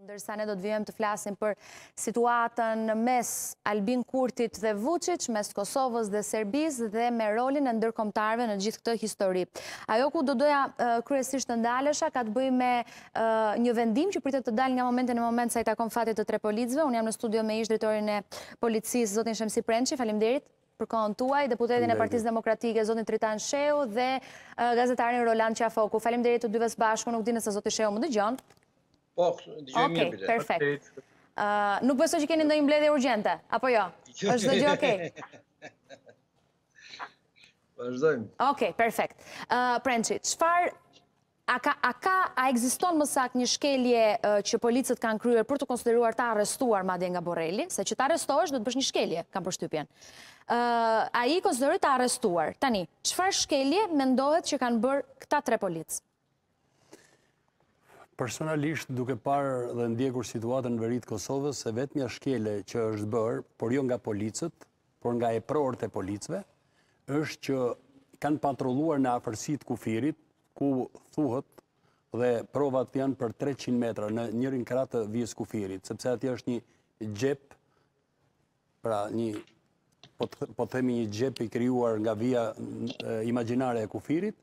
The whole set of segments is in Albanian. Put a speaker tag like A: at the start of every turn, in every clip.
A: Ndërsa ne do të vijojmë të flasim për situatën mes Albin Kurtit dhe Vuçiç, mes Kosovës dhe Serbisë dhe me rolin e ndërkombëtarëve në gjithë këtë histori. Ajo ku do doja kryesisht të ndalesha ka të bëjë me një vendim që pritet të dalë nga momenti në moment sa i takon fatit të tre policëve. Unë jam në studio me ish-drejtorin e policisë, zotin Shemsi Prençi, faleminderit për kohën tuaj, deputetin e Partisë Demokratike, zotin Tritan Shehu dhe gazetarin Roland Qafoku. Faleminderit të dyve së bashku, nuk di nëse zoti Shehu më dëgjon.
B: Po, dëgjoj mirë bile.
A: Okej, perfekt. Nuk besoj që keni ndonjë mbledhje urgjente, apo jo? Është çdo gjë okay.
B: Vazhdojmë.
A: Okej, perfekt. Prençi, çfarë A ka, a ka, a ekziston më saktë një shkelje që policët kanë kryer për t'u konsideruar të arrestuar madje nga Borrelli, se që të arrestohesh do të bësh një shkelje, kam përshtypjen. Ai i konsideroi të arrestuar. Tani, çfarë shkelje mendohet që kanë bërë këta tre policë?
C: Personalisht, duke parë dhe ndjekur situatën në veri të Kosovës, e vetmja shkelje që është bërë, por jo nga policët, por nga eprorët e policëve, është që kanë patrulluar në afërsi të kufirit, ku thuhet dhe provat janë për 300 metra në njërin krah të vijës së kufirit, sepse aty është një xhep Pra, një, po të, po të themi një xhep i krijuar nga vija imagjinare e kufirit,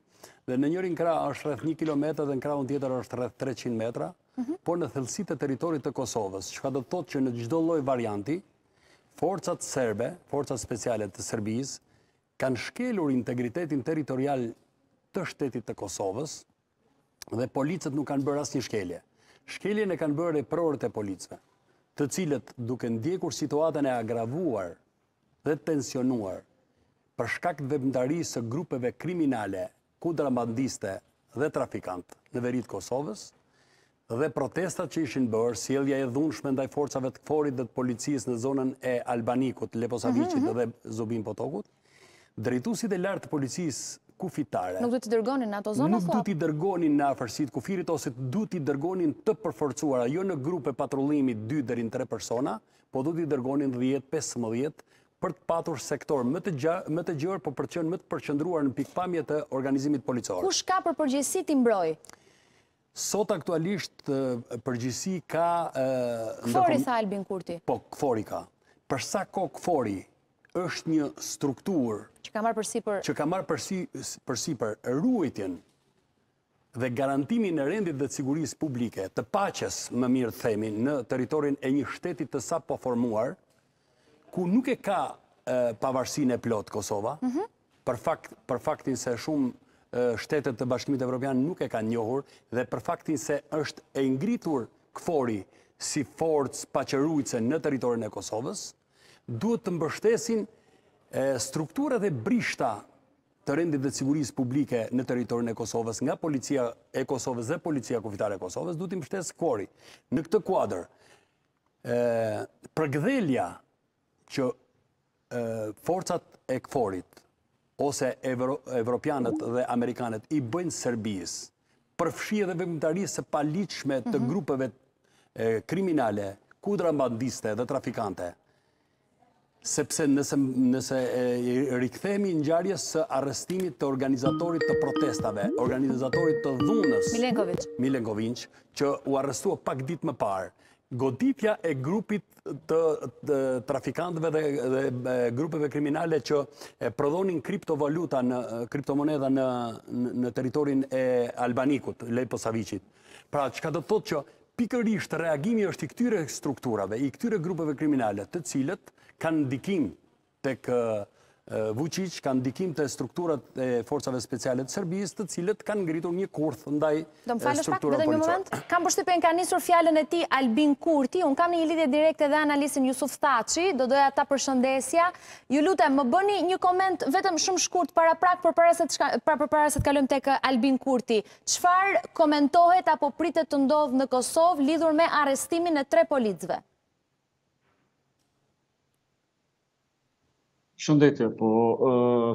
C: dhe në njërin krah është rreth një kilometër dhe në krahun tjetër është rreth 300 metra, mhm. por në thellësi të territorit të Kosovës, çka do të thotë që në çdo lloj varianti, forcat serbe, forcat speciale të Serbisë, kanë shkelur integritetin territorial të shtetit të Kosovës, dhe policët nuk kanë bërë asnjë shkelje. Shkeljen e kanë bërë eprorët e policëve, të cilët duke ndjekur situatën e agravuar dhe të tensionuar për shkak të veprimtarisë së grupeve kriminale, kontrabandiste dhe trafikantë në veri të Kosovës, Dhe protestat që ishin bërë, sjellja e dhunshme ndaj forcave të KFOR-it dhe të policisë në zonën e Albanikut, Leposaviçit mhm, mhm. dhe Zubin Potokut, drejtuesit e lartë të policisë kufitare...
A: Nuk duhet t'i dërgonin në ato zona,
C: Nuk duhet t'i dërgonin në afërsi të kufirit, ose duhet t'i dërgonin të përforcuara, jo në grupe patrullimi 2 deri në 3 persona, po duhet t'i dërgonin 10-15 për të patur sektor më të gjerë, po për të qenë më të përqendruar në pikëpamje të organizimit policor.
A: Kush ka përgjegjësi t'i mbrojë?
C: Sot aktualisht përgjegjësi ka...
A: KFOR-i tha Albin Kurti.
C: Po, KFOR-i ka. Për sa kohë KFOR-i është një strukturë...
A: Që ka marrë përsipër...
C: Që ka marrë përsipër ruajtjen dhe garantimin e rendit dhe sigurisë publike, të paqes më mirë të themi në territorin e një shteti të sapoformuar, ku nuk e ka pavarësinë e plotë Kosova, mhm. për fakt për faktin se shumë shtete të Bashkimit Evropian nuk e kanë njohur dhe për faktin se është e ngritur KFOR-i si forcë paqeruajtëse në territorin e Kosovës, duhet të mbështesin strukturat e brishta të rendit dhe sigurisë publike në territorin e Kosovës nga policia e Kosovës dhe policia kufitare e Kosovës, duhet t'i mbështesë KFOR-i. Në këtë kuadër, përgdhelja që forcat e KFOR-it ose evropianët dhe amerikanët i bëjnë Serbisë, përfshi edhe veprimtarisë së paligjshme të mhm. grupeve kriminale, kontrabandiste dhe trafikante, sepse nëse rikthemi ngjarjes së arrestimit të organizatorit të protestave, organizatorit të dhunës,
A: Milenkoviç,
C: që u arrestua pak ditë më parë, Goditja e grupit të trafikantëve dhe grupeve kriminale që e prodhonin kriptovaluta, kriptomonedha në në territorin e Albanikut, Leposaviçit. Pra, çka do të thotë që pikërisht reagimi është i këtyre strukturave, i këtyre grupeve kriminale, të cilët kanë ndikim tek Vuçiq kanë ndikim te strukturat e Forcave Speciale të Serbisë, të cilët kanë ngritur një kurth ndaj strukturave policore.
A: Kam përshtypjen ka nisur fjalën e tij Albin Kurti, unë kam në një lidhje direkte dhe analistin Jusuf Thaçi, do doja ta përshëndesja. Ju lutem, më bëni një koment vetëm shumë shkurt paraprak përpara se pra përpara se të kalojmë tek Albin Kurti. Çfarë komentohet apo pritet të ndodhë në Kosovë lidhur me arrestimin e tre policëve?
D: Përshëndetje, po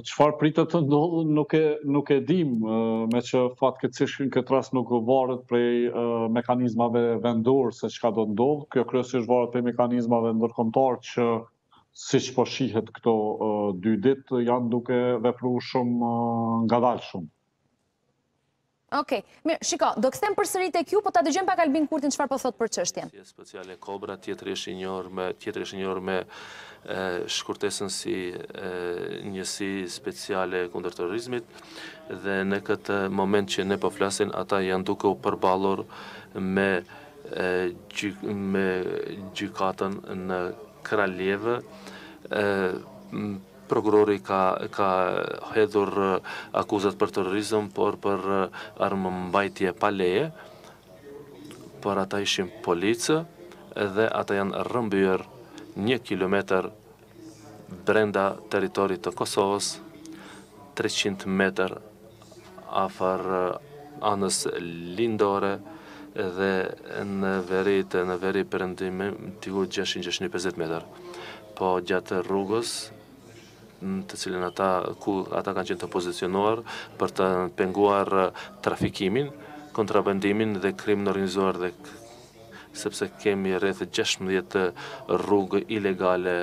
D: çfarë pritet të ndodhë nuk e nuk e dim, meqë fatkeqësisht në këtë rast nuk varet prej mekanizmave vendorë se çka do të ndodhë, kjo kryesisht varet prej mekanizmave ndërkombëtarë që siç po shihet këto dy ditë janë duke vepru shumë ngadalshëm.
A: Okej. Mirë, shiko, do kthehem përsëri tek ju, po ta dëgjojmë pak Albin Kurtin çfarë po thotë për çështjen.
E: Policia Speciale Kobra, tjetri është i njohur me, tjetri është i njohur me e, shkurtesën si e, njësi speciale kundër terrorizmit dhe në këtë moment që ne po flasin, ata janë duke u përballur me e, gjy, me gjykatën në Kraljevë e, Prokurori ka ka hedhur akuzat për terrorizëm, por për armëmbajtje pa leje, por ata ishin policë dhe ata janë rrëmbyer një kilometër brenda territorit të Kosovës, treqind metër afër anës lindore dhe në veri të në veriperëndim diku 600-650 metër. Po gjatë rrugës, në të cilën ata ku ata kanë qenë të pozicionuar për të penguar trafikimin, kontrabandimin dhe krimin organizuar dhe sepse kemi rreth 16 rrugë ilegale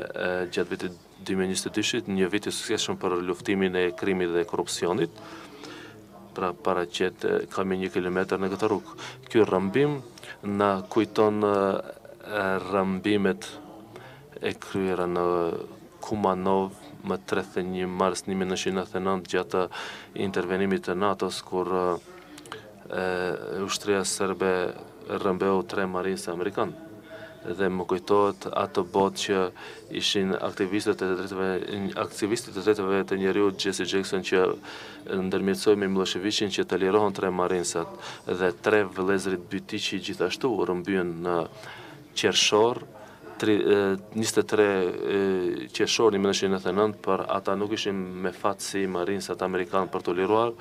E: gjatë vitit Dy mijë e njëzet e dy ishte një vit i suksesshëm për luftimin e krimit dhe korrupsionit. Pra paraqet gati një kilometër në këtë rrugë. Ky rrëmbim na kujton rrëmbimet e kryera në Kumanov më 31 mars 1999 gjatë intervenimit të NATO-s kur E ushtria serbe rrëmbeu tre marinsa amerikanë dhe më kujtohet atëbotë që ishin aktivistët e të drejtave, aktivisti i të drejtave të njeriut Jesse Jackson që ndërmjetësoi me Milosheviqin që të lirohen tre marinsat dhe tre vëllezërit Bytyqi gjithashtu u rrëmbyen në qershor, njëzet e tre qershor një mijë e nëntëqind e nëntëdhjetë e nëntë, por ata nuk ishin me fat si marinsat amerikanë për t'u liruar,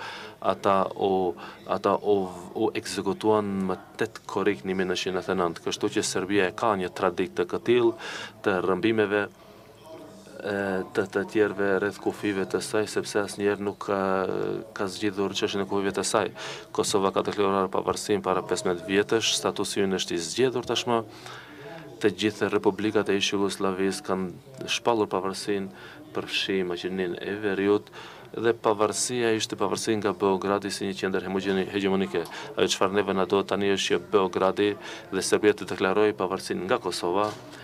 E: ata u ata u u ekzekutuan më tetë korrik një mijë e nëntëqind e nëntëdhjetë e nëntë, kështu që Serbia e ka një traditë të këtillë të rrëmbimeve e të të tjerëve rreth kufijve të saj, sepse asnjëherë nuk ka, ka zgjidhur çështjen e kufijve të saj. Kosova ka deklaruar pavarësinë para pesëmbëdhjetë vjetësh, statusi ynë është i zgjidhur tashmë. Të gjitha republikat e ish-Jugosllavisë kanë shpallur pavarësinë, përfshi Maqedoninë e Veriut, dhe pavarësia ishte pavarësi nga Beogradi si një qendër hegjemonike. Ajo çfarë neve na duhet tani është që Beogradi dhe Serbia të deklarojë pavarësinë nga Kosova,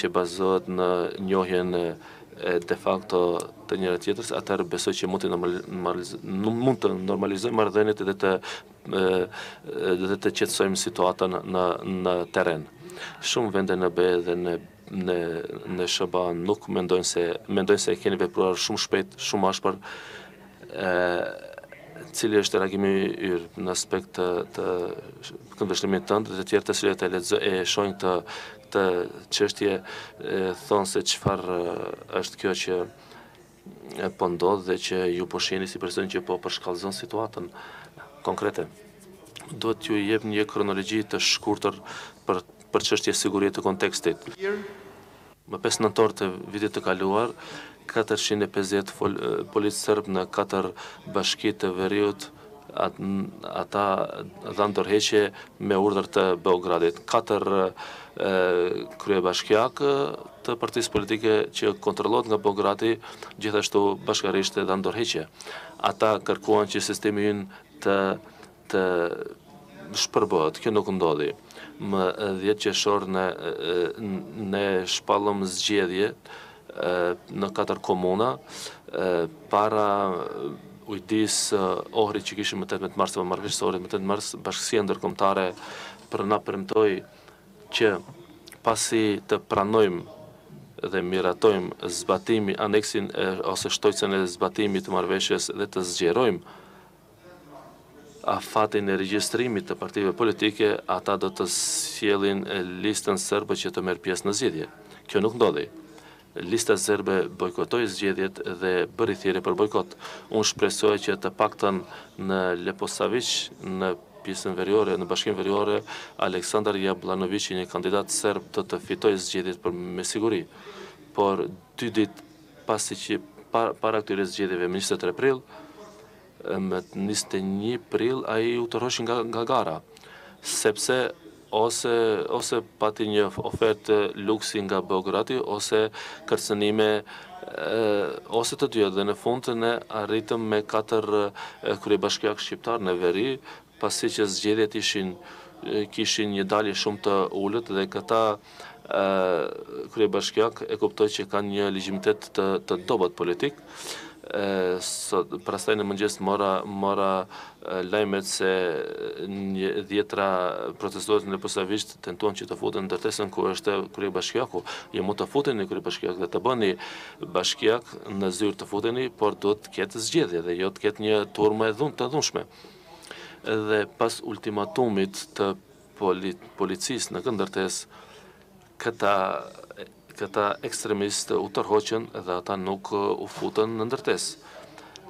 E: që bazohet në njohjen de facto të njëra-tjetrës, atëherë besoj që mund të mund të normalizojmë marrëdhëniet dhe të dhe të qetësojmë situatën në në terren. Shumë vende në BE dhe në në në SHBA nuk mendojnë se mendojnë se e keni vepruar shumë shpejt, shumë ashpër E cili është reagimi yt në aspekt të, të këndvështrimit tënd dhe të tjerë të cilët e lexo e shohin këtë këtë çështje thonë se çfarë është kjo që e po ndodh dhe që ju po shiheni si person që po përshkallëzon situatën konkrete. Do t'ju jep një kronologji të shkurtër për për çështje sigurie të kontekstit. Më pesë nëntor të vitit të kaluar, katërqind e pesëdhjetë policë serbë në katër bashki të veriut ata dhanë dorëheqje me urdhër të Beogradit. Katër kryebashkiakë të partisë politike që kontrollohet nga Beogradi gjithashtu bashkarisht dhanë dorëheqje. Ata kërkuan që sistemi ynë të të shpërbëhet. Kjo nuk ndodhi. Më dhjetë qershor ne ne shpallëm zgjedhje në katër komuna para ujdisë Ohrit që kishim më tetëmbëdhjetë mars apo marrëveshjes së Ohrit më tetëmbëdhjetë mars, bashkësia ndërkombëtare për na premtoi që pasi të pranojmë dhe miratojmë zbatimi aneksin ose shtojcën e zbatimit të marrëveshjes dhe të zgjerojmë afatin e regjistrimit të partive politike, ata do të sjellin Listën Serbe që të merr pjesë në zgjedhje. Kjo nuk ndodhi. Lista Serbe bojkotoi zgjedhjet dhe bëri thirrje për bojkot. Unë shpresoja që të paktën në Leposaviq, në pjesën veriore, në bashkinë veriore, Aleksandar Jablanoviqi, një kandidat serb, do të fitojë zgjedhjet për me siguri. Por dy ditë pasi që para këtyre zgjedhjeve më njëzet e tre prill, më njëzet e një prill ai u tërhoq nga gara, sepse ose pati një ofertë luksi nga Beogradi ose kërcënime ose të dyja dhe në fund ne arritëm me katër kryebashkiakë shqiptarë në veri, pasi që zgjedhjet ishin kishin një dalje shumë të ulët dhe këta kryebashkiakë e kuptoj që kanë një legjimitet të, të dobët politik. E, sot, pastaj në mëngjes mora, mora lajmet se një dhjetëra protestues në Leposaviq tentuan që të futen në ndërtesën ku është kryebashkiaku. Ju mund të futeni në kryebashkiak dhe të bëni bashkiak në zyrë të futeni, por duhet të ketë zgjedhje dhe jo të ketë një turmë e dhun të dhunshme. Dhe pas ultimatumit të policisë në këtë ndërtesë, këta këta ekstremistë u tërhoqën dhe ata nuk u futën në ndërtesë.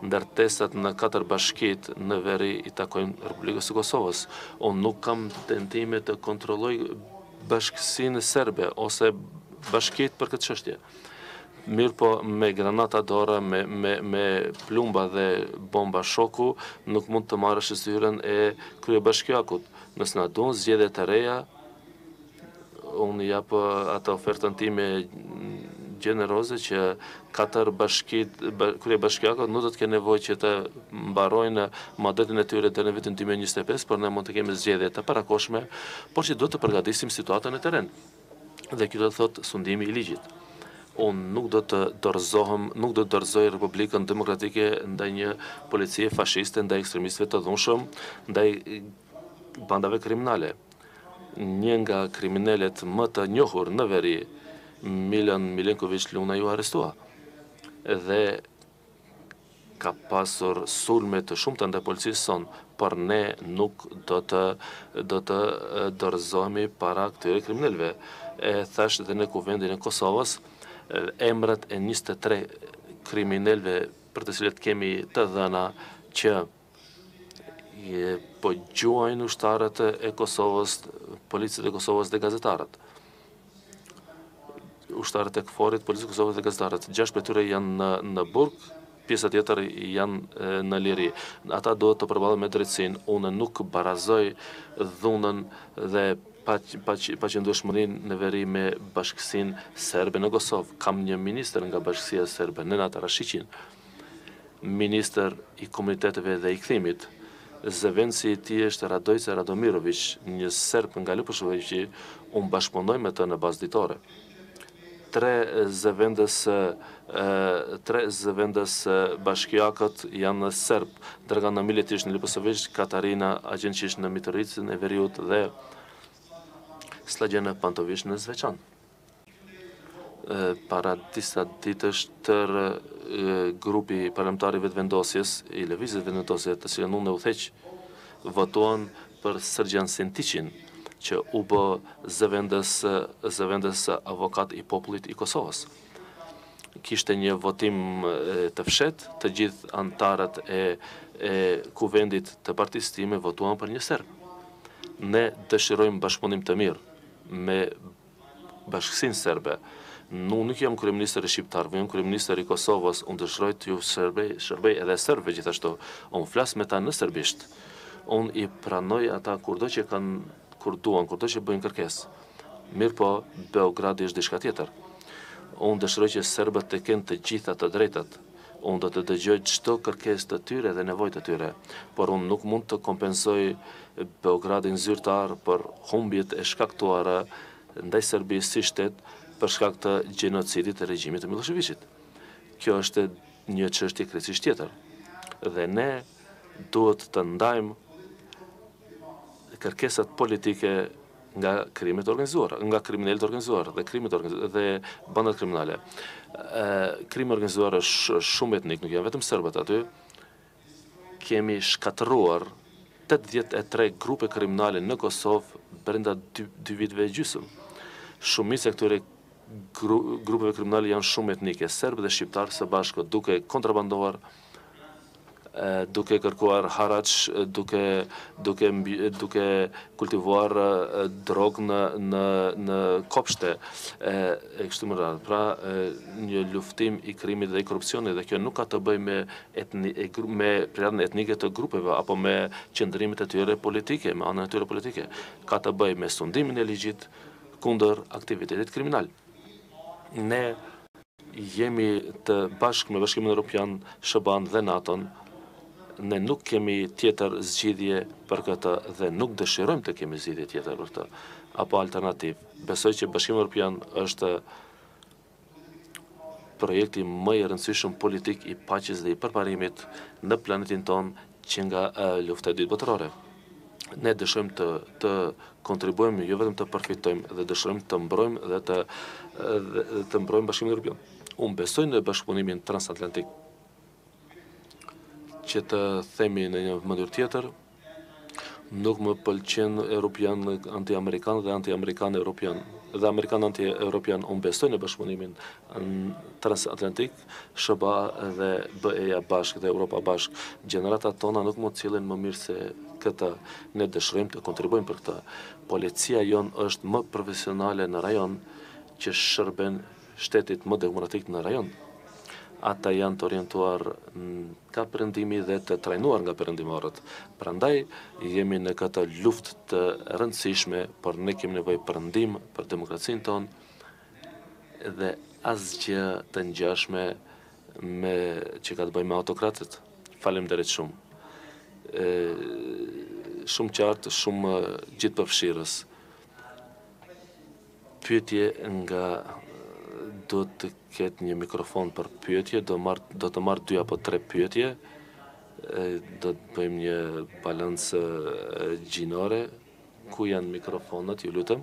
E: Ndërtesat në katër bashkitë në veri i takojnë Republikës së Kosovës. Unë nuk kam tentime të kontrolloj bashkësinë serbe ose bashkitë për këtë çështje. Mirëpo me granata dore me me me plumba dhe bomba shoku nuk mund të marrësh zyrën e kryebashkiakut nëse ata duan zgjedhje të reja unë jap atë ofertën time gjeneroze që katër bashkit, kryebashkiakët nuk do të kenë nevojë që të mbarojnë mandatin e tyre deri në vitin 2025, por ne mund të kemi zgjedhje të parakohshme, por që do të përgatisim situatën në terren. Dhe kjo do të thotë sundimi i ligjit. Unë nuk do të dorëzohem, nuk do të dorëzoj Republikën Demokratike ndaj një policie fashiste, ndaj ekstremistëve të dhunshëm, ndaj bandave kriminale. Një nga kriminelet më të njohur në veri, Milun Milenkoviq Lune u arrestua. Dhe Ka pasur sulme të shumta ndaj policisë sonë, por ne nuk do të dorëzohemi para këtyre kriminelëve. E thashë dhe në Kuvendin e Kosovës, emrat e njëzet e tre kriminelëve për të cilët kemi të dhëna që po gjuajnë ushtarët e Kosovës, policët e Kosovës dhe gazetarët. Ushtarët e KFOR-it, policët e Kosovës dhe gazetarët. Gjashtë prej tyre janë në burg, pjesa tjetër janë në liri. Ata duhet të përballen me drejtësinë. Unë nuk barazoj dhunën dhe paqëndrueshmërinë në veri me bashkësinë serbe në Kosovë. Kam një ministër nga bashkësia serbe, Nenad Rashiqin. ministër i Komuniteteve dhe i Kthimit. Zëvendësi i tij është Radoica Radomiroviq, një serb nga Leposaviqi, unë bashkëpunoj me të në bazë ditore. Tre zëvendës tre zëvendës bashkiakët janë serbë, Dragana Miletiq në Leposaviq, Katarina Agjançiq në Mitrovicën e Veriut dhe Sllagjana Pantoviq në Zveçan. Para disa ditësh tërë grupi parlamentar i Vetëvendosjes, i Lëvizjes Vetëvendosje, të cilën unë e udhëheq, votuan për Sërgjan Sentiqin, që u bë zëvendës avokat i popullit i Kosovës. Kishte një votim të fshehtë, të gjithë anëtarët e Kuvendit të partisë sime votuan për një serb. Ne dëshirojmë bashkëpunim të mirë me bashkësinë serbe. Unë nuk jam kryeministër i shqiptarëve, unë jam kryeministër i Kosovës, unë dëshiroj t'u shërbej, shërbej edhe serbëve gjithashtu. Unë flas me ta në serbisht. Unë i pranoj ata kurdo që kanë, kur duan, kurdo që bëjnë kërkesë. Mirëpo, Beogradi është diçka tjetër. Unë dëshiroj që serbët të kenë të gjitha të drejtat. Unë do të dëgjoj çdo kërkesë të tyre dhe nevojë të tyre, por unë nuk mund të kompensoj Beogradin zyrtar për humbjet e shkaktuara ndaj Serbisë si shtet për shkak të gjenocidit të regjimit të Millosheviqit. Kjo është një çështje krejtësisht tjetër. Dhe ne duhet të ndajmë kërkesat politike nga krimi i organizuar, nga kriminelë të organizuar dhe krimi i organizuar dhe bandat kriminale. Krimi i organizuar është shumetnik, nuk janë vetëm serbët aty. Kemi shkatërruar 83 grupe kriminale në Kosovë brenda 2 viteve e gjysmë. Shumica e këtyre grupeve kriminale janë shumetnike, serbë dhe shqiptarë së bashku, duke kontrabanduar duke kërkuar haraç, duke duke duke kultivuar drogë në në në kopshte e e kështu me radhë. Pra një luftim i krimit dhe i korrupsionit dhe kjo nuk ka të bëjë me etni, me prejardhjen etnike të grupeve apo me qëndrimet e tyre politike, me anën e tyre politike. Ka të bëjë me sundimin e ligjit kundër aktivitetit kriminal. Ne Jemi të bashkë me Bashkimin Europian, SHBA-në dhe NATO-n. Ne nuk kemi tjetër zgjidhje për këtë dhe nuk dëshirojmë të kemi zgjidhje tjetër për këtë, apo alternativë. Besoj që Bashkimi Europian është projekti më i rëndësishëm politik i paqes dhe i përparimit në planetin tonë, Që nga Lufta e Dytë Botërore, ne dëshirojmë të të kontribuojmë, jo vetëm të përfitojmë dhe dëshirojmë të mbrojmë dhe të të mbrojmë Bashkimin Evropian. Unë besoj në bashkëpunimin transatlantik. Që të themi në një mënyrë tjetër, nuk më pëlqen europian anti-amerikan dhe anti-amerikan europian dhe amerikan anti-europian. Unë besoj në bashkëpunimin transatlantik, SHBA dhe BE-ja bashkë dhe Europa bashkë, gjeneratat tona nuk mund të sjellin më mirë se këtë. Ne dëshirojmë të kontribuojmë për këtë. Policia jonë është më profesionale në rajon që shërben shtetit më demokratik në rajon. Ata janë të orientuar nga perëndimi dhe të trajnuar nga perëndimorët. Prandaj jemi në këtë luftë të rëndësishme, por ne kemi nevojë për ndihmë për demokracinë tonë, dhe asgjë të ngjashme me që ka të bëjë me autokratët. Faleminderit shumë. Ë shumë qartë, shumë gjithëpërfshirës. Pyetje nga do të ketë një mikrofon për pyetje, do, marr, do të marr dy apo tre pyetje, do të bëjmë një balancë gjinore, ku janë mikrofonat, ju lutem.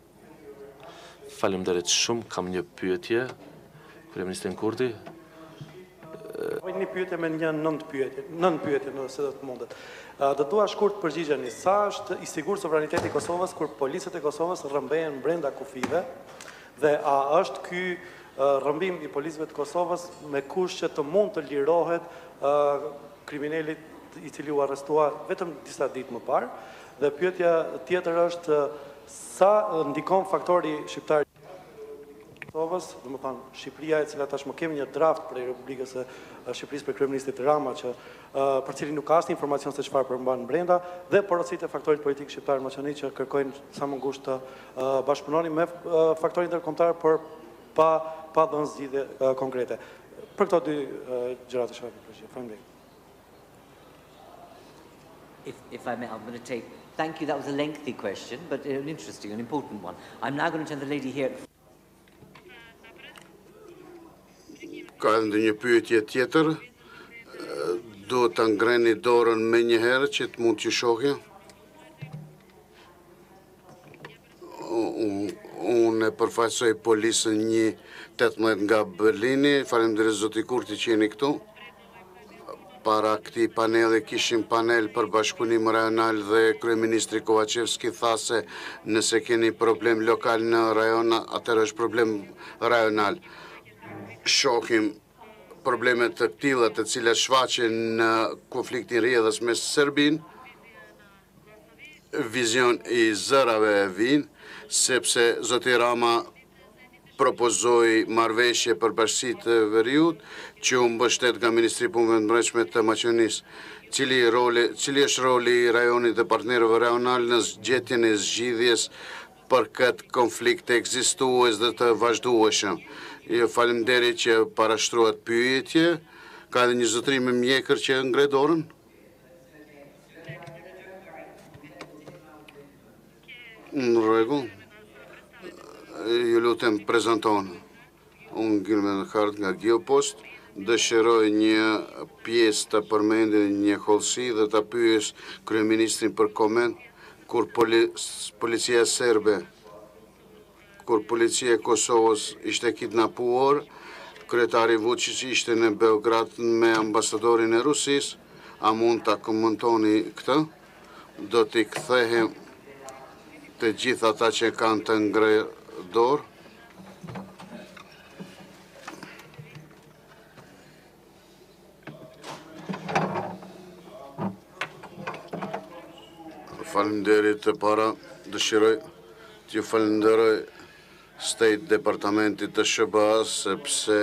E: Faleminderit shumë, kam një pyetje për kryeministrin Kurti.
F: Bëj një pyetje me një nënpyetje, nënpyetje nëse do të mundet. Do të doja shkurt të përgjigjeni, sa është i sigurt sovraniteti i Kosovës kur policët e Kosovës rrëmbehen brenda kufijve? Dhe a është ky rrëmbim i policëve të Kosovës me kusht që të mund të lirohet krimineli i cili u arrestua vetëm disa ditë më parë? Dhe pyetja tjetër është Sa ndikon faktori shqiptar te Kosova, domethënë Shqipëria e cila tashmë kemi një draft prej Republikës së Shqipërisë prej kryeministrit Rama që për cilin nuk ka asnjë informacion se çfarë përmban brenda dhe porositë e faktorit politik shqiptar në Maqedoni që kërkojnë sa më ngushtë të bashkëpunoni me faktorin ndërkombëtar por pa pa dhënë zgjidhje konkrete. Për këto dy gjëra të shkruajmë në përgjigje. Faleminderit.
G: If, if I may, I'm going to take. Thank you. That was a lengthy question, but an interesting, an important one. I'm now going to turn the lady here.
H: Ka edhe ndonjë pyetje tjetër? Duhet ta ngreni dorën menjëherë që të mund t'ju shohim? Unë e përfaqësoj Polis 180 nga Berlini. Faleminderit zoti Kurti që jeni këtu. Para këtij paneli kishim panel për bashkëpunim rajonal dhe Kryeministri Kovacevski tha se nëse keni problem lokal në rajon, atëherë është problem rajonal. Shohim probleme të tilla të cilat shfaqen në konfliktin rjedhës me Serbinë. Divizion i zërave vijnë, sepse zoti Rama propozoi marrëveshje për bashkësitë e veriut, që u mbështet nga Ministri i Punëve të Brendshme të Maqedonisë. Cili roli, cili është roli i rajonit dhe partnerëve rajonal në gjetjen e zgjidhjes për këtë konflikt ekzistues dhe të vazhdueshëm? Ju falënderoj që parashtruat pyetje. Ka edhe një zotëri me mjekër që ngre dorën. Në rregull. Ju lutem prezantohuni. Unë Gilmen Hart nga Geopost dëshiroj një pjesë ta përmend një hollësi dhe ta pyes kryeministrin për koment kur policia serbe Kur policia e Kosovës ishte kidnapuar, kryetari Vuçiç ishte në Beograd me ambasadorin e Rusisë, a mund ta komentoni këtë? Do t'i kthehem te të gjithë ata që kanë të ngritur dorë? Faleminderit së pari, dëshiroj t'ju falënderoj State Departamentit të SHBA-së, sepse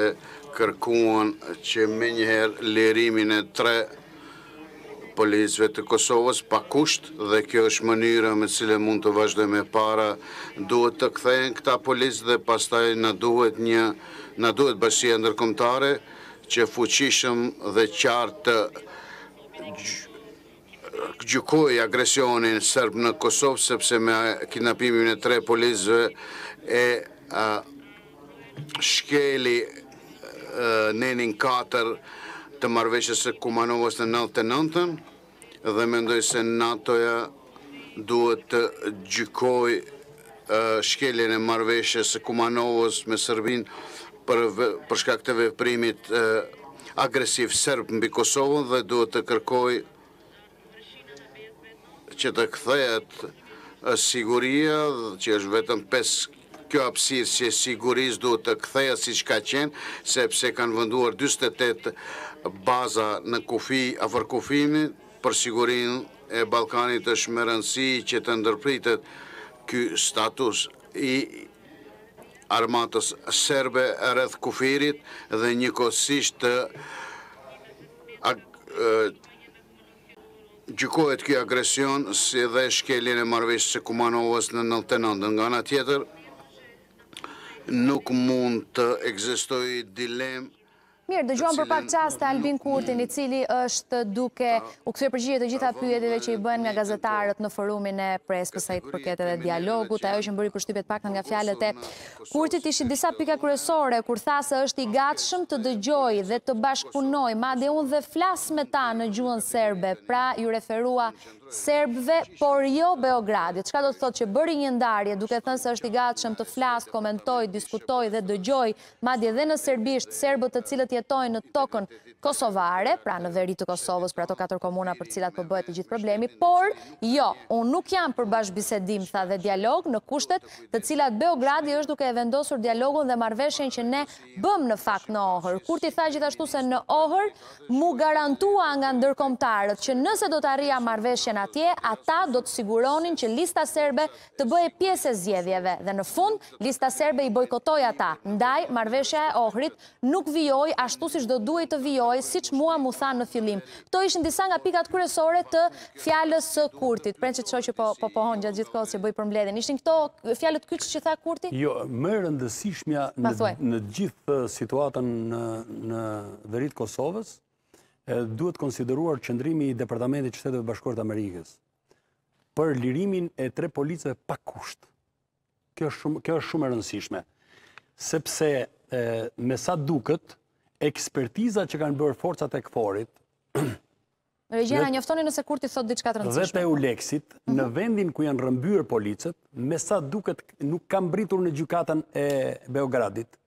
H: kërkuan që menjëherë lirimin e tre policëve të Kosovës pa kusht dhe kjo është mënyra me të cilën mund të vazhdojmë para duhet të kthehen këta policë dhe pastaj na duhet një na duhet bashkësia ndërkombëtare që fuqishëm dhe qartë të gjykojë agresionin serb në Kosovë, sepse me kidnapimin e tre policëve e shkeli nenin katër të marrëveshjes së Kumanovës në 99-ën, dhe mendoj se NATO-ja duhet të gjykojë shkeljen e marrëveshjes së Kumanovës me Serbinë për shkak të veprimit agresiv serb mbi Kosovën dhe duhet të kërkojë që të kthehet siguria që është vetëm 5 Kjo hapësirë e sigurisë duhet të kthehet siç ka qenë, sepse kanë venduar dyzet e tetë baza në kufi afër kufinit, për sigurinë e Ballkanit është me rëndësi që të ndërpritet ky status i armatës serbe rreth kufirit dhe njëkohësisht të Gjykohet kjo agresion si dhe shkeljen e marrëveshjes së Kumanovës në nëntëdhjetë e nëntë. Nga ana tjetër, nuk mund të ekzistojë dilemë
A: Mirë, dëgjuam për pak çaste Albin Kurtin, i cili është duke u kthyer përgjigje të gjitha pyetjeve që i bëhen nga gazetarët në forumin e Prespës, për sa i përket edhe dialogut, ajo që më bëri përshtypje të paktën nga fjalët e Kurtit ishin disa pika kryesore kur tha se është i gatshëm të dëgjojë dhe të bashkëpunojë, madje unë dhe flas me ta në gjuhën serbe, pra iu referua serbëve, por jo Beogradit. Çka do të thotë që bëri një ndarje duke thënë se është i gatshëm të flasë, komentojë, diskutojë dhe dëgjojë, madje dhe në serbisht, serbët të cilët jetojnë në tokën Kosovare, pra në veri të Kosovës, për ato katër komuna për të cilat po bëhet i gjithë problemi, por, jo, unë nuk jam për bashkëbisedim, tha dhe dialog në kushtet të cilat Beogradi është duke e vendosur dialogun dhe marrëveshjen që ne bëmë në fakt në Ohër. Kurti tha gjithashtu se në Ohër m'u garantua nga ndërkombëtarët që nëse do të arrija marrëveshjen atje, ata do të siguronin që Lista Serbe të bëhej pjesë e zgjedhjeve dhe në fund, Lista Serbe i bojkotoi ata, ndaj marrëveshja e Ohrit nuk vijoi ashtu siç do duhej të vijojë, siç mua m'u tha në fillim. Këto ishin disa nga pikat kryesore të fjalës së Kurtit. Prenç, të shoh që po pohon gjatë gjithë kohës që bëj përmbledhjen. Ishin këto fjalët kyç që tha Kurti?
C: Jo, më e rëndësishmja në në gjithë situatën në në veri të Kosovës duhet konsideruar qëndrimi i Departamentit të Shteteve të Bashkuara të Amerikës për lirimin e tre policëve pa kusht. Kjo është shumë, kjo është shumë e rëndësishme. Sepse e, me sa duket, ekspertiza që kanë bërë forcat e KFOR-it,
A: regjia, na njoftoni nëse Kurti thotë diçka të rëndësishme.
C: Dhe të EULEX-it, mhm, në vendin ku janë rrëmbyer policët, me sa duket nuk ka mbërritur në gjykatën e Beogradit,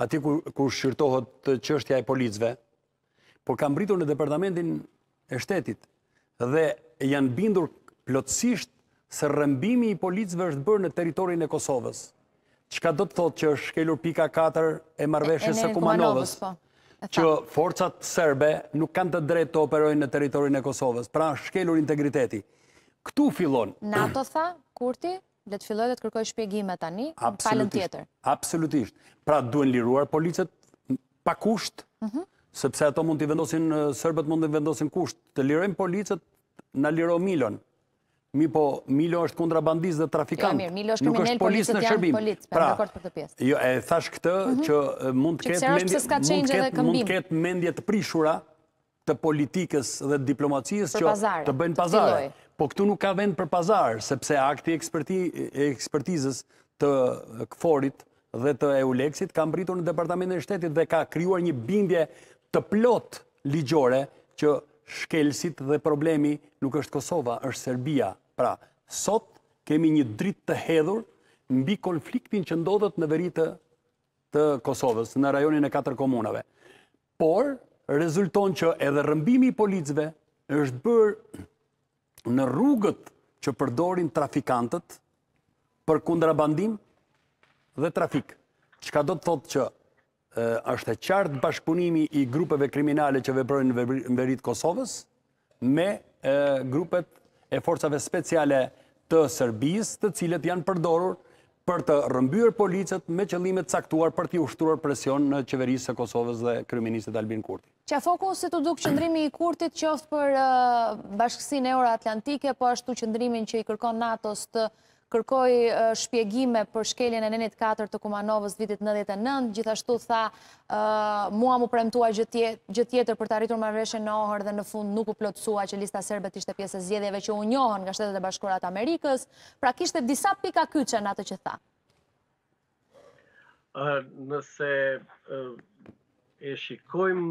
C: aty ku, ku shqyrtohet çështja e policëve, por ka mbërritur në departamentin e shtetit dhe janë bindur plotësisht se rrëmbimi i policëve është bërë në territorin e Kosovës. Çka do të thotë që është shkelur pika 4 e marrëveshjes së Kumanovës, po. që forcat serbe nuk kanë të drejtë të operojnë në territorin e Kosovës, pra është shkelur integriteti. Këtu fillon.
A: NATO tha, Kurti? Le të fillojë dhe të kërkojë shpjegime tani, palën tjetër.
C: Absolutisht. Pra duhen liruar policët pa kusht, mhm. sepse ato mund t'i vendosin, serbët mund t'i vendosin kushte. Të lirojnë policët, na liro Milon. Mirëpo, Milo është kontrabandist dhe trafikant.
A: Ja, jo, mirë, Milo është kriminel, policët janë policë, pra pra, dakord për atë pjesë.
C: Jo, e thashë këtë, mhm. që mund të ketë mendje të prishura, të politikës dhe diplomacisë që të bëjnë pazare. Po këtu nuk ka vend për pazar, sepse akti i ekspertizës të KFOR-it dhe të EULEX-it ka mbërritur në departamentin e shtetit dhe ka krijuar një bindje të plotë ligjore që shkelësit dhe problemi nuk është Kosova, është Serbia. Pra, sot kemi një dritë të hedhur mbi konfliktin që ndodhet në veri të të Kosovës në rajonin e katër komunave. Por, rezulton që edhe rrëmbimi i policëve është bërë në rrugët që përdorin trafikantët për kontrabandim dhe trafik. Çka do të thotë që është e qartë bashkëpunimi i grupeve kriminale që veprojnë në veri të Kosovës, me grupet e forcave speciale të Serbisë, të cilët janë përdorur për të rrëmbyer policët me qëllime të caktuara për t'i ushtruar presion qeverisë së Kosovës dhe kryeministrit Albin Kurti.
A: Qafoku, si t'u duk qëndrimi i Kurtit qoftë për bashkësinë euroatlantike, po ashtu qëndrimin që i kërkon NATO-s të Kërkoi shpjegime për shkeljen e nenit katër të Kumanovës vitit nëntëdhjetë e nëntë, gjithashtu tha mua mu premtua gjë tjetër për të arritur marrëveshjen në Ohër dhe në fund nuk u plotësua që lista serbe të ishte pjesë e zgjedhjeve që u njohën nga Shtetet e Bashkuara të Amerikës, pra kishte disa pika kyçe në atë që tha.
I: Nëse e shikojmë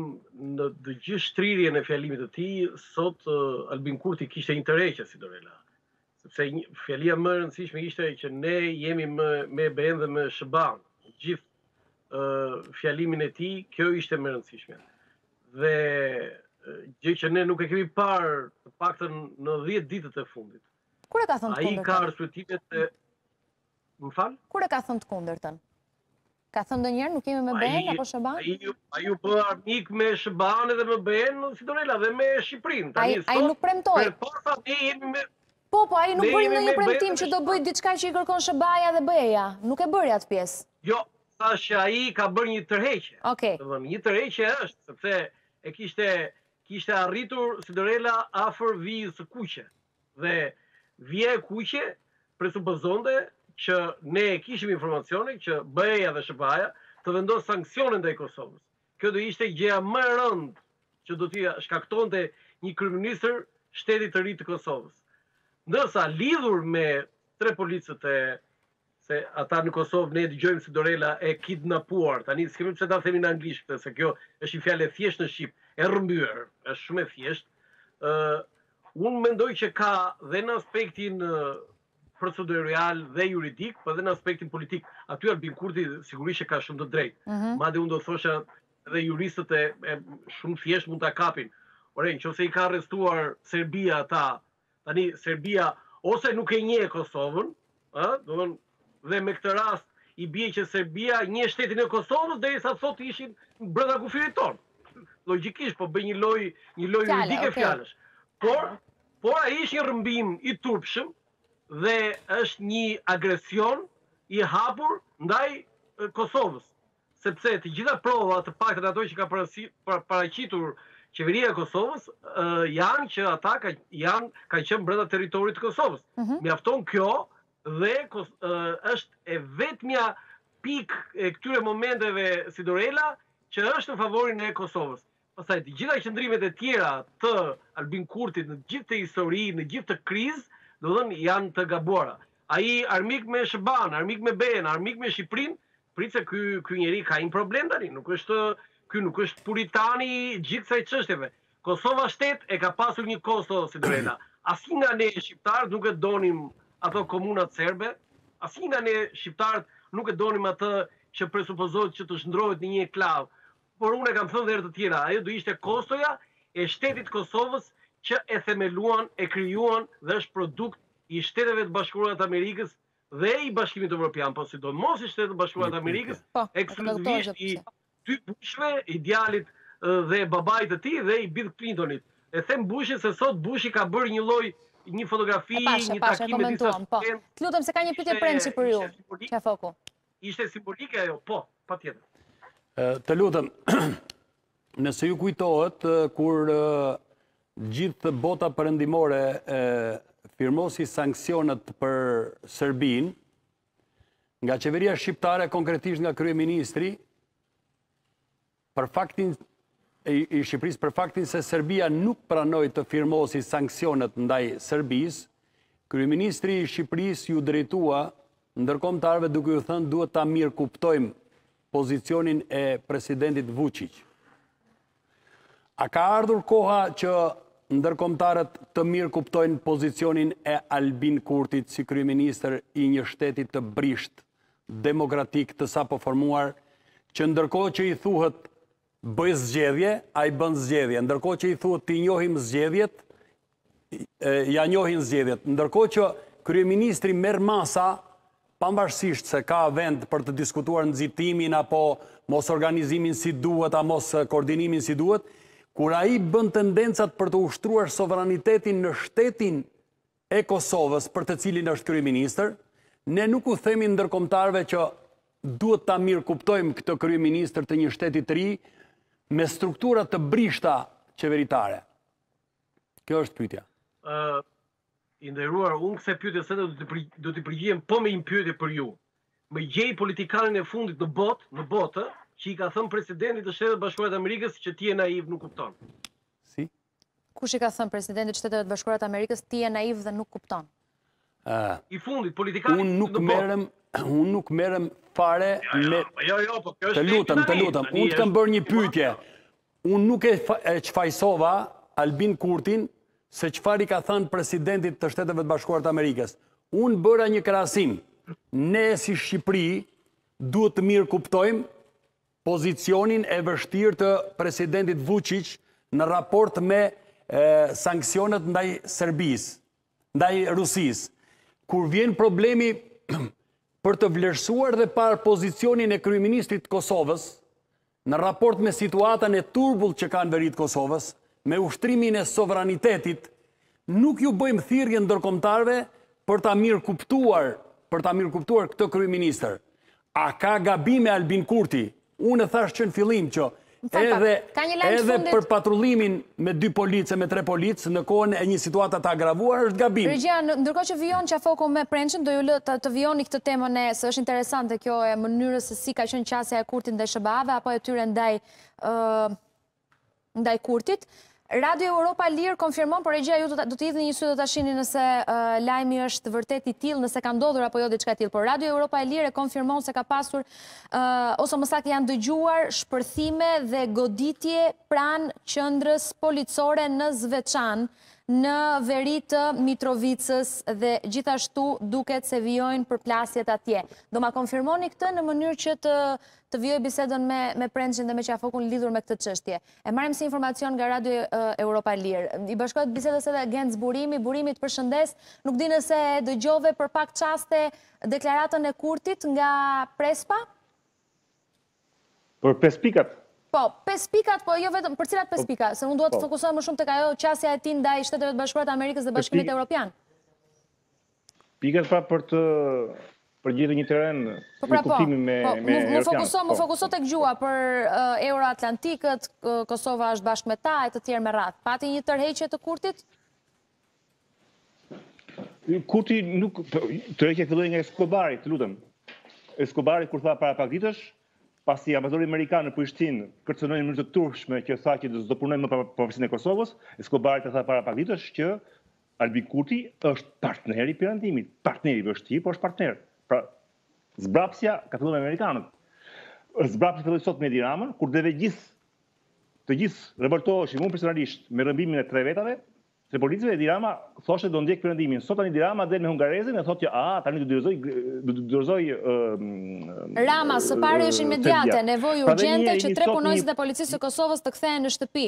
I: në të gjithë shtrirjen e fjalimit të tij, sot Albin Kurti kishte një tërheqje Sidorela. sepse fjalia më e rëndësishme ishte që ne jemi më me BE-në dhe me SHBA-në, gjithë uh, fjalimin e tij, kjo ishte më e rëndësishme. Dhe gjë që ne nuk e kemi parë të paktën në 10 ditët e fundit.
A: Kur e ka thënë të kundërtën?
I: Ai ka arsyetimet e më fal?
A: Kur e ka thënë të kundërtën? Ka thënë ndonjëherë nuk jemi me BE-në apo SHBA-në?
I: Ai u bë armik me SHBA-në dhe me BE-në, Sidorela, dhe me Shqipërinë.
A: Ai nuk premtoi.
I: Po,
A: po, ai nuk bëri ndonjë premtim që do bëjë diçka që i kërkon SHBA-ja dhe BE-ja. Nuk e bëri atë pjesë.
I: Jo, thashë që ai ka bërë një tërheqje.
A: Okej.
I: Domethënë, një tërheqje është, sepse e kishte kishte arritur Sidorela afër vijës së kuqe. Dhe vija e kuqe presupozonte që ne kishim informacione që BE-ja dhe SHBA-ja të vendosin sanksione ndaj Kosovës. Kjo do ishte gjëja më e rëndë që do t'i shkaktonte një kryeministër shtetit të ri të Kosovës. Ndërsa lidhur me tre policët e se ata në Kosovë ne e dëgjojmë Sidorela e kidnapuar, tani s'kemi pse ta themi në anglisht këtë, se kjo është një fjalë e thjeshtë në shqip, e rrëmbyer, është shumë e thjeshtë. ë Unë mendoj që ka dhe në aspektin procedural dhe juridik, po edhe në aspektin politik. Aty Albin Kurti sigurisht që ka shumë të drejtë. Mm -hmm. Madje unë do thosha dhe juristët e, e shumë thjesht mund ta kapin. Ore, nëse i ka arrestuar Serbia ata Tani Serbia ose nuk e njeh Kosovën, ë, domethënë dhe me këtë rast i bie që Serbia njeh shtetin e Kosovës derisa thotë ishin brenda kufirit tonë. Logjikisht po bëj një lojë, një lojë juridike okay. fjalësh. Por por ai është një rrëmbim i turpshëm dhe është një agresion i hapur ndaj Kosovës. sepse të gjitha provat, të paktën ato që ka paraqitur Qeveria e Kosovës, janë që ata janë kanë qenë brenda territorit të Kosovës. Mhm. Mjafton kjo dhe është e vetmja pikë e këtyre momenteve Sidorela që është në favorin e Kosovës. Pastaj të gjitha qëndrimet e tjera të Albin Kurtit në gjithë këtë histori, në gjithë këtë krizë, domethënë janë të gabuara. Ai armik me SHBA-në, armik me BE-në, armik me Shqipërinë, Prit se ky ky njeri ka një problem tani, nuk është ky nuk është puritani i gjithë kësaj çështjeve. Kosova shtet e ka pasur një kosto si dreqi. Asnjë nga ne shqiptarët nuk e donim ato komunat serbe, asnjë nga ne shqiptarët nuk e donim atë që presupozohet që të shndërrohet në një enklavë. Por unë e kam thënë dhe herë të tjera, ajo do ishte kostoja e shtetit të Kosovës që e themeluan, e krijuan dhe është produkt i Shteteve të Bashkuara të Amerikës dhe i Bashkimit Evropian, po sidomos i Shteteve të Bashkuara të Amerikës, po, ekskluzivisht i dy bushve, i djalit dhe babait të tij dhe i Bill Clintonit. E them Bushin se sot Bushi ka bërë një lloj një fotografi, një takim me disa studentë.
A: Po. Të lutem se ka një pyetje Prençi për ju. Ka foku.
I: Ishte simbolike ajo, po, patjetër.
C: Të lutem. Nëse ju kujtohet, kur gjithë bota perëndimore firmosi sanksionet për Serbinë, nga qeveria shqiptare, konkretisht nga kryeministri, për faktin i Shqipërisë, për faktin se Serbia nuk pranoi të firmosi sanksionet ndaj Serbisë, kryeministri i Shqipërisë iu drejtua ndërkombëtarëve duke iu thënë duhet ta mirëkuptojmë pozicionin e presidentit Vuçiq. A ka ardhur koha që ndërkombëtarët të mirëkuptojnë pozicionin e Albin Kurtit si kryeministër i një shtetit të brishtë, demokratik të sapoformuar, që ndërkohë që i thuhet Bëj zgjedhje, ai bën zgjedhje. Ndërkohë që i thuhet t'i njohim zgjedhjet, ia njohin zgjedhjet. Ndërkohë që kryeministri merr masa pavarësisht se ka vend për të diskutuar nxitimin apo mosorganizimin si duhet a moskoordinimin si duhet, kur ai bën tendencat për të ushtruar sovranitetin në shtetin e Kosovës për të cilin është kryeministër, ne nuk u themi ndërkombëtarëve që duhet ta mirëkuptojmë këtë kryeministër të një shtetit të ri me struktura të brishta qeveritare. Kjo është pyetja.
I: Ë uh, i nderuar, unë kësaj pyetjes do t'i përgjigjem po me një pyetje për ju. Më gjej politikanin e fundit në botë, në botë, që i ka thënë presidentit të Shteteve të Bashkuara të Amerikës që ti je naiv, nuk kupton.
C: Si?
A: Kush i ka thënë presidentit të Shteteve të Bashkuara të Amerikës ti je naiv dhe nuk kupton?
I: I fundit, politikani
C: i fundit në botë. Unë nuk merrem fare me...
I: Jo, jo, po kjo është
C: Të lutem, të lutem, unë të kam bërë një pyetje. Unë nuk e shfajësova Albin Kurtin se çfarë i ka thënë presidentit të Shteteve të Bashkuara të Amerikës. Unë bëra një krahasim. Ne si Shqipëri duhet të mirëkuptojmë pozicionin e vështirë të presidentit Vuçiq në raport me sanksionet ndaj Serbisë, ndaj Rusisë. Kur vjen problemi për të vlerësuar dhe parë pozicionin e kryeministrit të Kosovës në raport me situatën e turbullt që ka në veri të Kosovës, me ushtrimin e sovranitetit Nuk ju bëjmë thirrje ndërkombëtarëve për ta mirëkuptuar, për ta mirëkuptuar këtë kryeministër. A ka gabime Albin Kurti? Unë thashë që në fillim që edhe, edhe për patrullimin me dy polic e me tre polic në kohën e një situata të agravuar është gabim.
A: Regjia, ndërkohë që vijon Qafoku me Prençin, do ju lë të, të vijoni këtë temën e, se është interesante kjo e mënyrës se si ka qenë qasja e Kurtit ndaj SHBA-ve, apo e tyre ndaj uh, ndaj Kurtit. Radio Europa e Lirë konfirmon, po regjia ju do t'i hidhni një sy do ta shihni nëse lajmi është vërtet i tillë, nëse ka ndodhur apo jo diçka e tillë, por Radio Europa e Lirë e konfirmon se ka pasur, ose më saktë janë dëgjuar shpërthime dhe goditje pranë qendrës policore në Zveçan, në veri të Mitrovicës dhe gjithashtu duket se vijojnë përplasjet atje. Do ma konfirmoni këtë në mënyrë që të të vijoj bisedën me, me Prençin dhe me Qafokun lidhur me këtë çështje. E marrim si informacion nga Radio Europa e Lirë. I bashkohet bisedës edhe Genc Burimi, Burimi të përshëndes, nuk di nëse e dëgjove për pak çaste deklaratën e Kurtit nga Prespa?
J: Për pesë pikat.
A: Po, pesë pikat, po jo vetëm për cilat pesë po, pika, se unë dua të po. fokusohem më shumë tek ajo qasja e tij ndaj Shteteve të Bashkuara të Amerikës dhe Bashkimit Europian.
J: Pikat pra për të përgatitur një teren
A: po pra, po. mirëkuptimi me po, me më fokuso, më po, fokuso po, tek gjuha për Euroatlantikët, Kosova është bashkë me ta e të tjerë me radhë. Pati një tërheqje të Kurtit?
J: Kurti nuk, tërheqja filloi nga Eskobari, të lutem. Eskobari kur tha para pak ditësh, pasi ambasadori amerikan në Prishtinë kërcënoi në mënyrë të turpshme që tha që s'do të punojmë më për pavarësinë e Kosovës, Eskobari tha para pak ditësh që Albin Kurti është partner i perëndimit, partner i vështirë, por është partner. Pra, zbrapsja ka filluar me amerikanët. Zbrapsja filloi sot me Edi Ramën, kur ne të gjithë të gjithë revoltoheshim, unë personalisht me rrëmbimin e tre vetave, tre policëve Edi Rama thoshte do ndjek perëndimin. Sot tani Edi Rama del me hungarezin e thotë që a tani do citoj
A: do citoj Ramën së pari është imediate, nevojë urgjente që tre punonjësit e policisë së Kosovës të kthehen në shtëpi.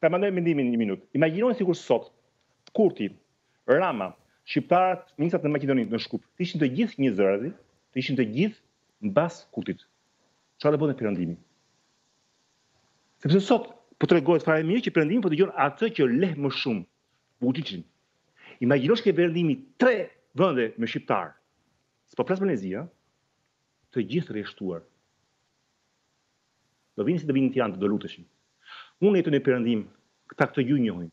J: Ta mbaroj mendimin një minutë. Imagjinoni sikur sot, Kurti, Rama, shqiptarët, ministrat në Maqedoni, në Shkup, të ishin të gjithë njëzërazi, të ishin të gjithë mbas Kurtit. Çfarë do bënte Perëndimi? Sepse sot po tregohet fare mirë që Perëndimi po dëgjon atë që leh më shumë, Vuçiçin. Imagjino që Perëndimi tre vende me shqiptarë. S'po flas për Mal të Zi, ë? Të gjithë rreshtuar. Do vinin si do vinin në Tiranë të do luteshin. Unë jetoj në Perëndim, këta këtë gjuhë njohin.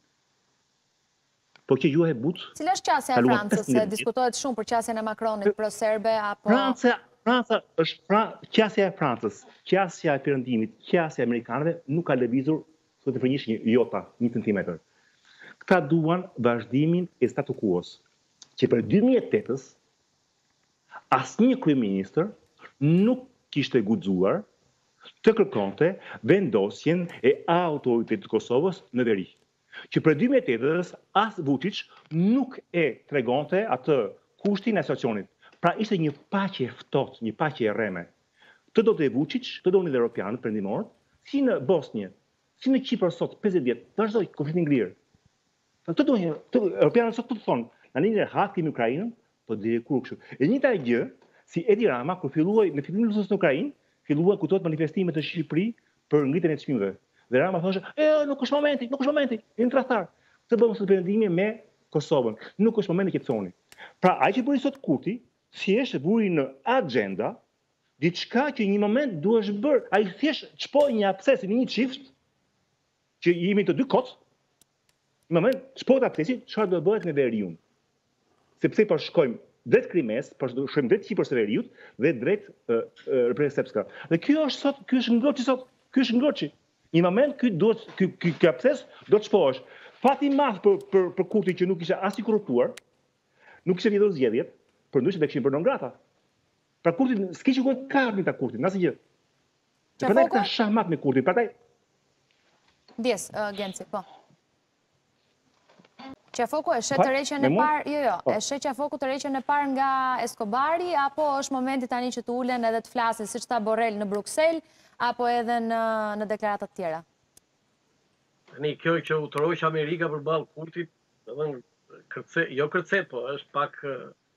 J: Po, jo gjuha e butë.
A: Cila është qasja e Francës, se diskutohet shumë për qasjen e Macronit pro serbe apo
J: Franca, Franca është pra qasja e Francës, qasja e Perëndimit, qasja e amerikanëve nuk ka lëvizur sot të vënë një jota, një centimetër. Këta duan vazhdimin e statu quo-s, që prej dy mijë e tetës Asnjë kryeministër nuk kishte guxuar të kërkonte vendosjen e autoritetit të Kosovës në veri. Që prej dy mijë e tetës as Vuçiç nuk e tregonte atë kushtin e situacionit. Pra ishte një paqe e ftohtë, një paqe e rreme. Të donte Vuçiç, të donin dhe europianët, perëndimorët, si në Bosnjë, si në Qipro sot, pesëdhjetë vjet, vazhdon konflikti i ngrirë. Po këtu do një, këtu europianët sot këtu thonë, tani na hapi një Ukrainë, po deri kur kështu. E njëjta gjë si Edi Rama kur filloi në fillim luftës në Ukrainë, filluan kujtohet manifestime në Shqipëri për ngritjen e çmimeve. Dhe Rama thoshte, "E, nuk është momenti, nuk është momenti, jeni tradhtarë." Këtë bën sot Perëndimi me Kosovën. Nuk është momenti që të thoni. Pra, ai që bëri sot Kurti, thjesht vuri në agjendë diçka që një moment duhesh bërë. Ai thjesht çpoi një absces në një çift Që jemi të dy kot, në moment shpo abscesin, çfarë do të bëhet me veriun. Sepse po shkojmë drejt Krimesë, po shkojmë drejt Qipros së Veriut dhe drejt Republikës Srpska. Dhe ky është sot, ky është ngroçi sot, ky është ngroçi. Një moment ky duhet ky ky absces do të shpohesh. Fati i madh për për për Kurtin që nuk ishte as i korruptuar, nuk ishte vjedhur zgjedhjet, përndryshe do kishin bërë non grata. Pra Kurtin s'ke ku e kap Kurtin, asgjë. E prandaj këta shahmat me Kurtin, prandaj...
A: Ndjesë, Genci, po. Qafoku e sheh tërheqjen e parë, jo, jo, po. E sheh Qafoku tërheqjen e parë nga Eskobari, apo është momenti tani që të ulen edhe të flasin, siç tha Borrell në Bruksel, apo edhe në deklarata të tjera?
I: Tani, kjo që u tërhoq Amerika përballë Kurtit, jo kërcet, po, është pak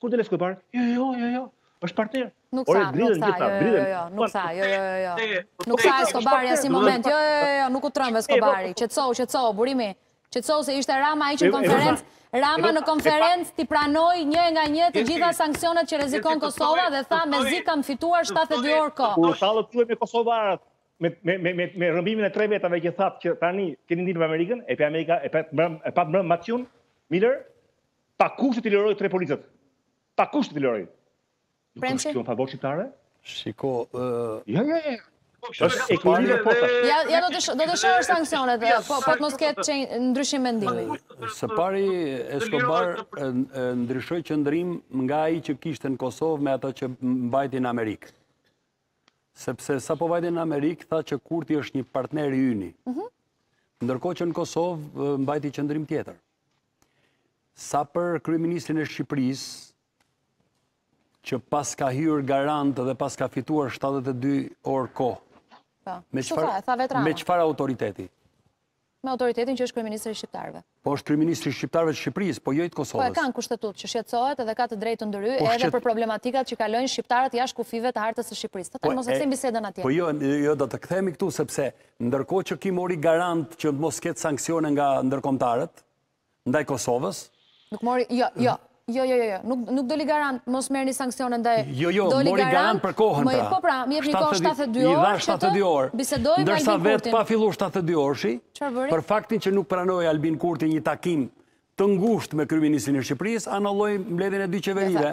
J: Kur del Eskobar? Jo, jo, jo, jo. Është partner.
A: Nuk sa, nuk sa, jo, jo, jo, jo, nuk sa, jo, jo, jo, jo. Nuk sa Eskobari asnjë moment. Jo, jo, jo, jo, nuk u tremb Eskobari. Qetësou, qetësou, Burim. Qetësou se ishte Rama ai që në konferencë, Rama në konferencë t'i pranoi një nga një të gjitha sanksionet që rrezikon Kosova dhe tha mezi kam fituar 72 orë kohë.
J: Kur talleshit ju me kosovarët, me me me me me rrëmbimin e tre vetave që thatë që tani keni ndihmë Amerikën, e pa Amerika, e pa e pa mbrëm Matthew Miller, Pa kushte t'i lirojë tre policët. Pa kushte t'i lirojë. Nuk është kjo në favor shqiptare?
C: Shiko, ë...
J: Ja, ja, ja. Është ekuilibri i postave.
A: Ja, ja do të do të shohësh sanksionet, po po mos ketë ndryshim mendimi.
C: Së pari Escobar ndryshoi qëndrim nga ai që kishte në Kosovë me ato që mbajti në Amerikë. Sepse sapo vajti në Amerikë, tha që Kurti është një partner i yni. Mhm. Ndërkohë që në Kosovë mbajti qëndrim tjetër. Sa për kryeministrin e Shqipërisë, që paska hyrë garant dhe paska fituar 72 orë kohë.
A: Po, me
C: çfarë autoriteti?
A: Me autoritetin që është kryeministër i shqiptarëve.
C: Po është kryeministër i shqiptarëve të Shqipërisë, po jo të Kosovës.
A: Po e ka në kushtetutë që shqetësohet edhe ka të drejtë të ndërhyjë po edhe për problematikat që kalojnë shqiptarët jashtë kufijve të hartës së Shqipërisë. Të të po mos e kthejmë bisedën atje.
C: Po jo, jo do të kthehemi këtu, sepse Ndërkohë që ky mori garant që të mos ketë sanksione nga ndërkombëtarët ndaj Kosovës.
A: Nuk mori, jo, jo. Jo, jo, jo, jo. Nuk nuk doli garant, mos merrni sanksione ndaj.
C: Jo, jo,
A: doli
C: mori garant për kohën pra.
A: Po pra, më jepni kohë 72 orë. I dha
C: 72 orë.
A: Bisedoj me Albin Kurtin.
C: Ndërsa vetë pa filluar 72 orëshi, për faktin që nuk pranoi Albin Kurti një takim të ngushtë me kryeministrin e Shqipërisë, anulloi mbledhjen e dy qeverive,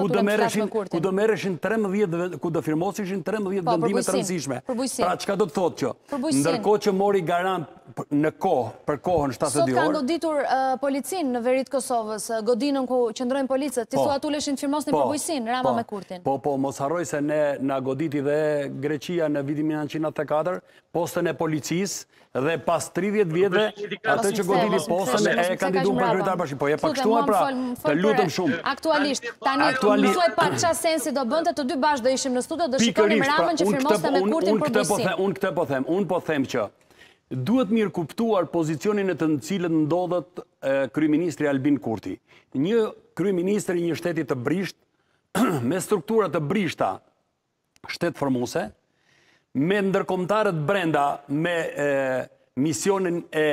C: ku do merreshin trembëdhjetë, ku do firmoseshin trembëdhjetë
A: po,
C: vendime të rëndësishme. Pra, çka do të thotë
A: kjo?
C: Ndërkohë që mori garant në kohë, për kohën 72 orë.
A: Sot kanë goditur policin në veri të Kosovës, godinën ku qëndrojnë policët, ti,
C: po,
A: thua të uleshin të firmosnin
C: po,
A: për bujqësinë, Rama me Kurtin.
C: Po, po, mos harroj se ne na goditi dhe Greqia në vitin 1994, postën e policisë, Dhe pas tridhjetë vjetësh, atë që goditi postën e kandiduam për kryetar bashkie. Po je pak kështu pra, të lutem shumë.
A: Aktualisht, tani, mendoje pak ça sensi do bënte, të dy bashkë do ishim në studio, do shikonim
C: pra,
A: Ramën që firmoste me Kurtin për
C: bujqësim. Unë këtë po them, unë po them që duhet mirëkuptuar pozicioni në të cilin ndodhet Kryeministri Albin Kurti. Një Kryeministër i një shteti të brishtë, me struktura të brishta, shtetformuese me ndërkombëtarët brenda me misionin e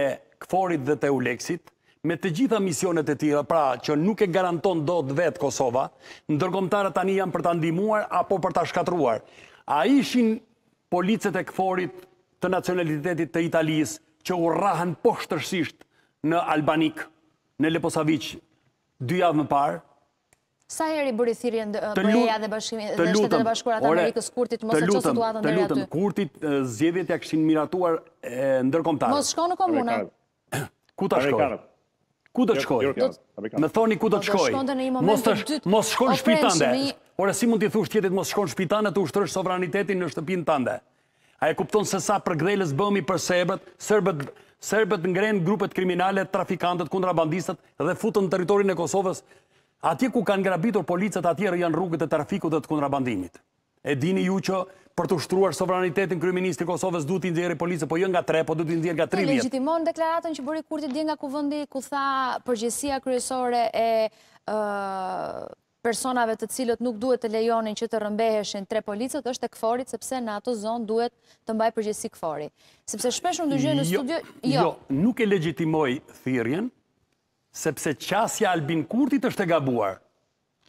C: KFOR-it dhe të EULEX-it, me të gjitha misionet e tjera, pra që nuk e garanton dot vetë Kosova, ndërkombëtarët tani janë për ta ndihmuar apo për ta shkatërruar. A ishin policët e KFOR-it të nacionalitetit të Italisë që u rrahën poshtërsisht në Albanik, në Leposaviq, dy javë më parë,
A: Sa herë i bëri
C: thirrje
A: BE-ja dhe Shtetet e Bashkuara të Amerikës Kurtit
C: të
A: mos e
C: çojë
A: situatën deri aty?
C: Të lutem, Kurtit zgjedhjet ia kishin miratuar ndërkombëtarët.
A: Mos shko në komuna.
C: Ku ta shkoj? Ku do
J: të
C: shkoj? Më thoni ku
A: do
C: të shkoj? Mos
A: shko
C: në shtëpi tënde. Ore si mund t'i thuash tjetrit mos shko në shtëpi tënde të ushtrosh sovranitetin në shtëpinë tënde? A e kupton se sa përkdhelës bëhemi për serbët, serbët, serbët ngrenë grupet kriminale, trafikantët, kontrabandistët dhe futen në territorin e Kosovës. Atje ku kanë grabitur policët atje janë rrugët e trafikut dhe të kontrabandimit. E dini ju që për të ushtruar sovranitetin kryeministri i Kosovës duhet t'i nxjerrë policët, po jo nga 3, po duhet t'i nxjerrë nga 30. Të
A: legjitimon deklaratën që bëri Kurti dje nga Kuvendi ku tha përgjegjësia kryesore e personave të cilët nuk duhet të lejonin që të rrëmbeheshin tre policët është e KFOR-it sepse në atë zonë duhet të mbajë përgjegjësi KFOR-i. Sepse shpesh unë dëgjoj në studio,
C: jo.
A: Jo,
C: nuk e legjitimoj thirrjen, sepse qasja e Albin Kurtit është e gabuar.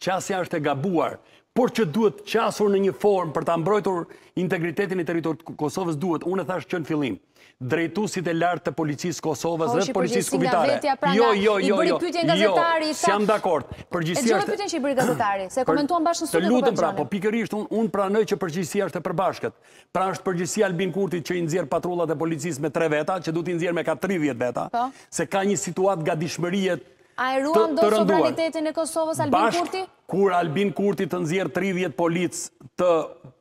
C: Qasja është e gabuar, por që duhet qasur në një formë për ta mbrojtur integritetin e territorit të Kosovës duhet, unë e thashë që në fillim. drejtuesit e lartë të policisë së
A: Kosovës
C: dhe
A: të
C: policisë kufitare. Jo, jo, jo, jo, jo, s'jam dakord. Përgjegjësia është...
A: E dëgjove pyetjen që i bëri gazetari, se komentuam bashkë në studio
C: për
A: Të
C: pra, po pikërisht unë pranoj që përgjegjësia është e përbashkët. Pra është përgjegjësia e Albin Kurtit që i nxjerr patrullat e policisë me tre veta, që duhet t'i nxjerrë me nga 30 veta,
A: po,
C: se ka një situatë gatishmërie të rënduar.
A: A e ruan
C: dot
A: sovranitetin e Kosovës Albin Kurti?
C: Bashkë, Kur Albin Kurti të nxjerrë tridhjetë policë të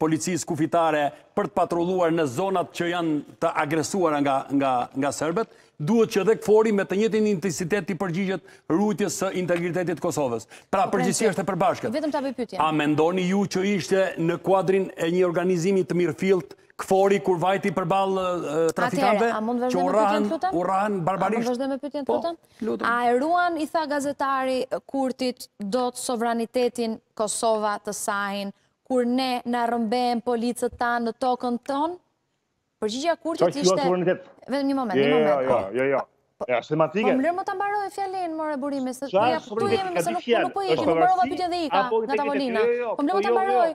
C: Policisë Kufitare për të patrulluar në zonat që janë të agresuara nga nga nga serbët, duhet që dhe KFOR-i me të njëjtin intensitet t'i përgjigjet ruajtjes së integritetit të Kosovës. Pra po, përgjegjësia është e përbashkët.
A: Vetëm ta bëj pyetjen.
C: A mendoni ju që ishte në kuadrin e një organizimi të mirëfilltë KFOR-i kur vajti përballë trafikantëve?
A: Atëherë, a mund
C: të
A: vazhdojmë me pyetjen, lutem?
C: U rrahën barbarisht.
A: A mund
C: të
A: vazhdojmë me pyetjen,
C: po.
A: lutem? A e ruan, i tha gazetari, Kurtit dot sovranitetin Kosova të sajën, kur ne na rrëmbejnë policët tanë në tokën tonë? Përgjigjja e
J: Kurtit
A: ishte...
J: Ça sovranitet?
A: Vetëm një moment, një moment.
J: Jo, jo, jo, jo.
A: Po,
J: është
A: tematike. Po më lërmë të mbaroj fjalinë, more burrë, se ja, këtu jemi, se nuk, nuk po ikim, më mbarova pyetjen dhe ika, nga tavolina. Po më lërë më të mbaroj.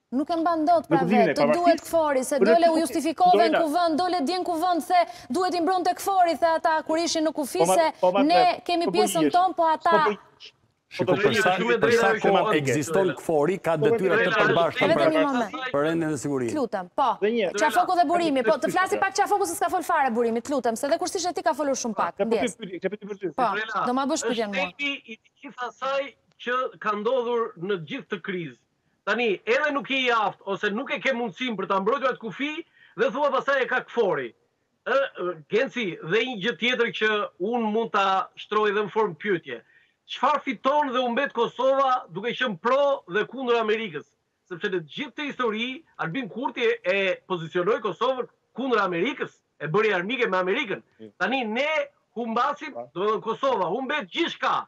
A: Nuk e mban dot pra vetë, të duhet KFOR-i, se dole u justifikove në Kuvend, dole dje në Kuvend, se duhet t'i mbronte KFOR-i, the ata, kur ishin në kufi, se ne kemi pjesën tonë, po ata...
C: Shiko, për sa kohë ekziston KFOR-i, ka detyra të përbashkëta, për rendin dhe sigurinë.
A: Të lutem, po, Qafoku dhe Burimi, po, të
J: flasë
A: pak Qafoku se s'ka fol fare, Burimi, të lutem, se dhe kur s'ishe ti ka folur shumë pak, ndjes.
J: Po,
A: do ma bësh pyetjen mua.
I: Është shteti i gjithë asaj që ka ndodhur në gjithë këtë krizë, Tani edhe nuk je i aftë ose nuk e ke mundësinë për ta mbrojtur atë kufi dhe thua pastaj e ka KFOR-i. Ë, Genci, dhe një gjë tjetër që unë mund ta shtroj edhe në formë pyetje. Çfarë fiton dhe humbet Kosova duke qenë pro dhe kundër Amerikës? Sepse në të gjithë këtë histori, Albin Kurti e pozicionoi Kosovën kundër Amerikës, e bëri armike me Amerikën. Tani ne humbasim, domethënë Kosova humbet gjithçka,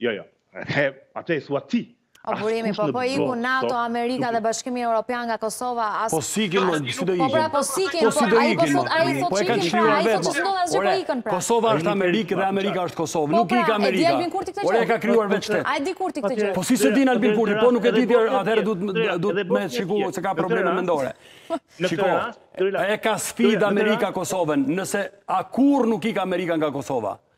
J: Jo, jo. He, atë e thua ti.
A: O burimi, po po iku NATO, Amerika dhe Bashkimi Europian nga Kosova,
C: as Po s'ikin, po si do
A: ikin? Po pra po s'ikin, po, po ai po sot ai sot
C: po
A: ikin, pra ai sot sot ndodh asgjë po ikën pra.
C: Kosova është Amerikë dhe Amerika është Kosovë, po nuk
A: pra,
C: ikën Amerika. Po pra, Albin Kurti këtë gjë. Ore e ka krijuar vetë shtet.
A: A e di Kurti këtë gjë.
C: Po si s'e di Albin Kurti, po nuk e di ti, atëherë duhet duhet me shiku se ka probleme mendore. Shiko, e ka sfida Amerika Kosovën, nëse a kurrë nuk ikën Amerika nga Kosova.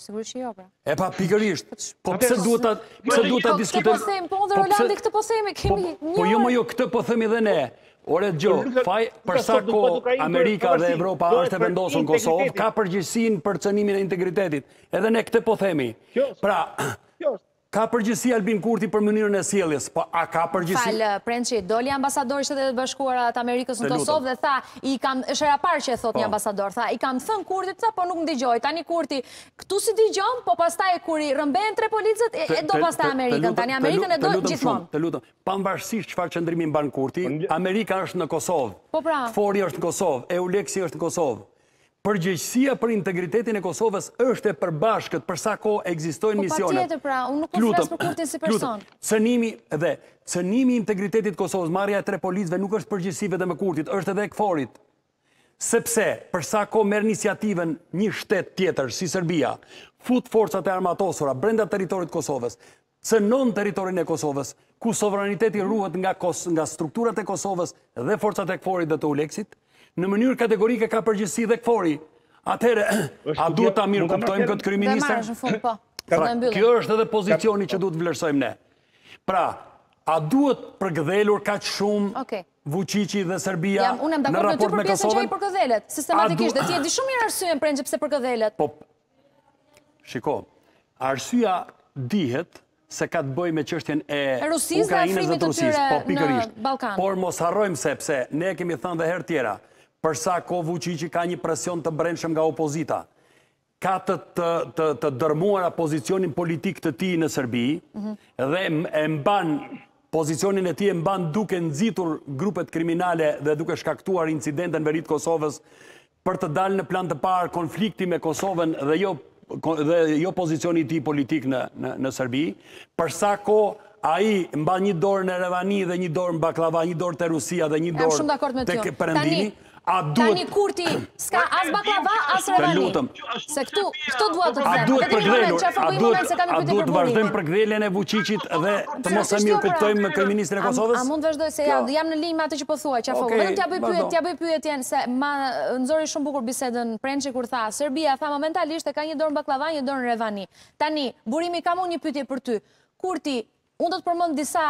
J: Sigurisht që
A: jo, pra.
C: E pa, pikërisht. Po pse duhet ta pse duhet ta diskutojmë?
A: Po them, po dhe Rolandi këtë po themi, po, kemi
C: një. Po jo më jo këtë po themi dhe ne. Ore Gjo, faj për sa kohë Amerika dhe Evropa është e vendosur në Kosovë, ka përgjegjësinë për cënimin e integritetit. Edhe ne këtë po themi. Pra, Ka përgjegjësi Albin Kurti për mënyrën e sjelljes, po a ka përgjegjësi?
A: Fal, Prençi, doli ambasador i Shteteve të Bashkuara të Amerikës në Kosovë dhe tha, i kam, është hera e parë që e thotë një po. ambasador, tha, i kam thënë Kurtit, tha, po nuk më dëgjoi. Tani Kurti këtu s'i dëgjon, po pastaj kur i rrëmbehen tre policët, e do pastaj Amerikën. Tani Amerikën e do gjithmonë.
C: Të lutem, pavarësisht çfarë qëndrimi mban Kurti, Amerika është në Kosovë.
A: Po pra.
C: KFOR-i është në Kosovë, Euleksi është në Kosovë. Përgjegjësia për integritetin e Kosovës është e përbashkët për sa kohë ekzistojnë
A: po, misionet. Po patjetër pra, unë nuk po flas për Kurtin si person.
C: Cënimi dhe cënimi i integritetit të Kosovës, marrja e tre policëve nuk është përgjegjësi vetëm e Kurtit, është edhe e KFOR-it. Sepse për sa kohë merr iniciativën një shtet tjetër si Serbia, fut forcat e armatosura brenda territorit të Kosovës, Cënon territorin e Kosovës, ku sovraniteti ruhet nga nga strukturat e Kosovës dhe forcat e KFOR-it dhe të EULEX-it, në mënyrë kategorike ka përgjegjësi dhe KFOR-i. Atëherë, a duhet ta mirëkuptojmë këtë kryeministër?
A: Po.
C: Pra, kjo është edhe pozicioni që duhet të vlerësojmë ne. Pra, a duhet përgëdhelur kaq shumë Vuçiqi dhe Serbia në raport me Kosovën? Jam unë jam dakord me ty për pjesën që ai përgëdhelet. Sistematikisht dhe ti e di shumë mirë arsyen prandaj pse përgëdhelet. Po, Shiko, arsyeja dihet se ka të bëjë me çështjen e Ukrainës dhe të Rusisë, po pikërisht. Por mos harrojmë sepse ne e kemi thënë dhe herë tjera, për sa kohë Vuçiqi ka një presion të brendshëm nga opozita, ka të të të dërrmuar pozicionin politik të tij në Serbi mhm. dhe e mban pozicionin e tij e mban duke nxitur grupet kriminale dhe duke shkaktuar incidente në veri të Kosovës për të dalë në plan të parë konflikti me Kosovën dhe jo dhe jo pozicioni i tij politik në në në Serbi, për sa kohë ai mban një dorë në Revani dhe një dorë në Baklava, një dorë te Rusia dhe një dorë. Jam shumë dakord me ty.
A: Tek Perëndimi, a duhet Tani Kurti s'ka as Baklava as Revani. Të lutem. Se këtu, këtu dua të
C: them. A duhet përgrelur, a duhet, a duhet të vazhdojmë përgrelën e Vuçiçit dhe të mos e mirëkuptojmë më kryeministrin e Kosovës?
A: A mund të vazhdoj se jam, jam në linjë me atë që po thua, Qafoku, vetëm t'ia bëj pyet, t'ia bëj pyetjen se ma nxori shumë bukur bisedën Prençi kur tha, Serbia tha momentalisht e ka një dorë bakllava, një dorë revani. Tani, Burimi kam unë një pyetje për ty. Kurti, Unë do të përmend disa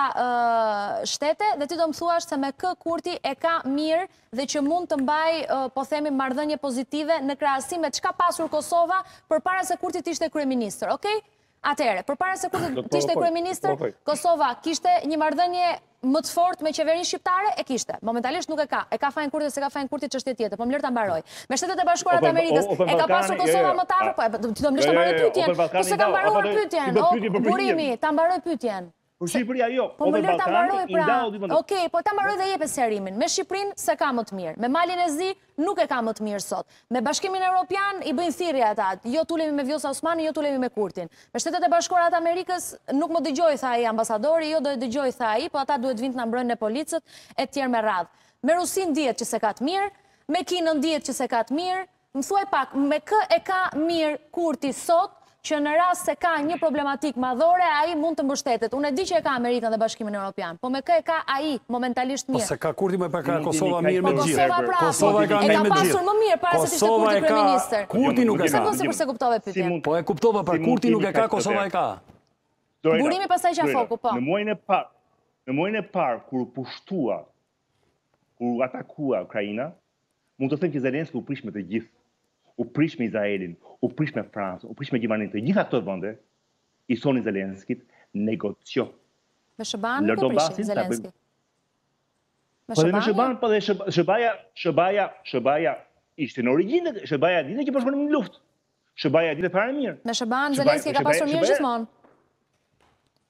A: shtete dhe ti do të më thuash se me kë Kurti e ka mirë dhe që mund të mbajë, po themi, marrëdhënie pozitive në krahasim me çka pasur Kosova përpara se Kurti të ishte kryeministër, okej? Atëherë, përpara se Kurti të ishte kryeministër, Kosova kishte një marrëdhënie më të fortë me qeverinë shqiptare, e kishte. Momentalisht nuk e ka. E ka fajin Kurti, s'e ka fajin Kurti çështje tjetër, po më lër ta mbaroj. Me Shtetet e Bashkuara të Amerikës, e ka pasur Kosova më afër, po po të më lësh ta mbaroj pyetjen, po s'e kam mbaruar pyetjen, o Burimi, ta mbaroj pyetjen.
J: Për Shqipëria jo,
A: po
J: për
A: Ballkani,
J: u
A: nda
J: në dy mendje.
A: Okej, po ta mbaroj dhe jepe sqarimin, me Shqipërinë s'e ka më të mirë, me Malin e Zi nuk e ka më të mirë sot, me Bashkimin Europian i bëjnë thirrje ata, jo të ulemi me Vjosa Osmani, jo të ulemi me Kurtin, me Shtetet e Bashkuara të Amerikës, nuk më dëgjoi, tha ai ambasadori, jo do e dëgjoj, tha ai, po ata duhet vijnë të na mbrojnë ne policët, e tjera me radhë. Me Rusinë dihet që s'e ka të mirë, Me Kinën dihet që s'e ka të mirë, më thuaj pak me kë e ka mirë Kurti sot që në rast se ka një problematikë madhore ai mund të mbështetet. Unë e di që e ka Amerikën dhe Bashkimin Europian, po me kë e ka ai momentalisht mirë?
C: Po s'e ka Kurti, po e ka Kosova mirë me
J: gjithë.
A: Po Kosova pra,
C: Kosova e ka mirë me gjithë.
A: E ka pasur më mirë para se të ishte Kurti kryeministër.
C: Kurti nuk e ka.
A: Nuk e di, s'e
J: kuptove
A: pyetjen.
C: Po e kuptova pra Kurti nuk e ka Kosova e ka.
A: Burimi pastaj Qafoku po.
J: Në muajin e parë, në muajin e parë kur u pushtua Kur u atakua Ukraina, mund të them që Zelensky u prish me të gjithë. U prish me Izraelin, u prish me Francën, u prish me Gjermaninë, të gjitha këto vende i thonin Zelenskyt negocio.
A: Me
J: SHBA-në
A: nuk u prish
J: Zelensky.
A: Me
J: SHBA-në. Po me SHBA-në, po dhe SHBA-ja, SHBA-ja, SHBA-ja ishte në origjinë, SHBA-ja dinte që po shkonim në luftë. SHBA-ja dinte fare mirë.
A: Me SHBA-në
J: Zelensky
A: e ka pasur mirë gjithmonë.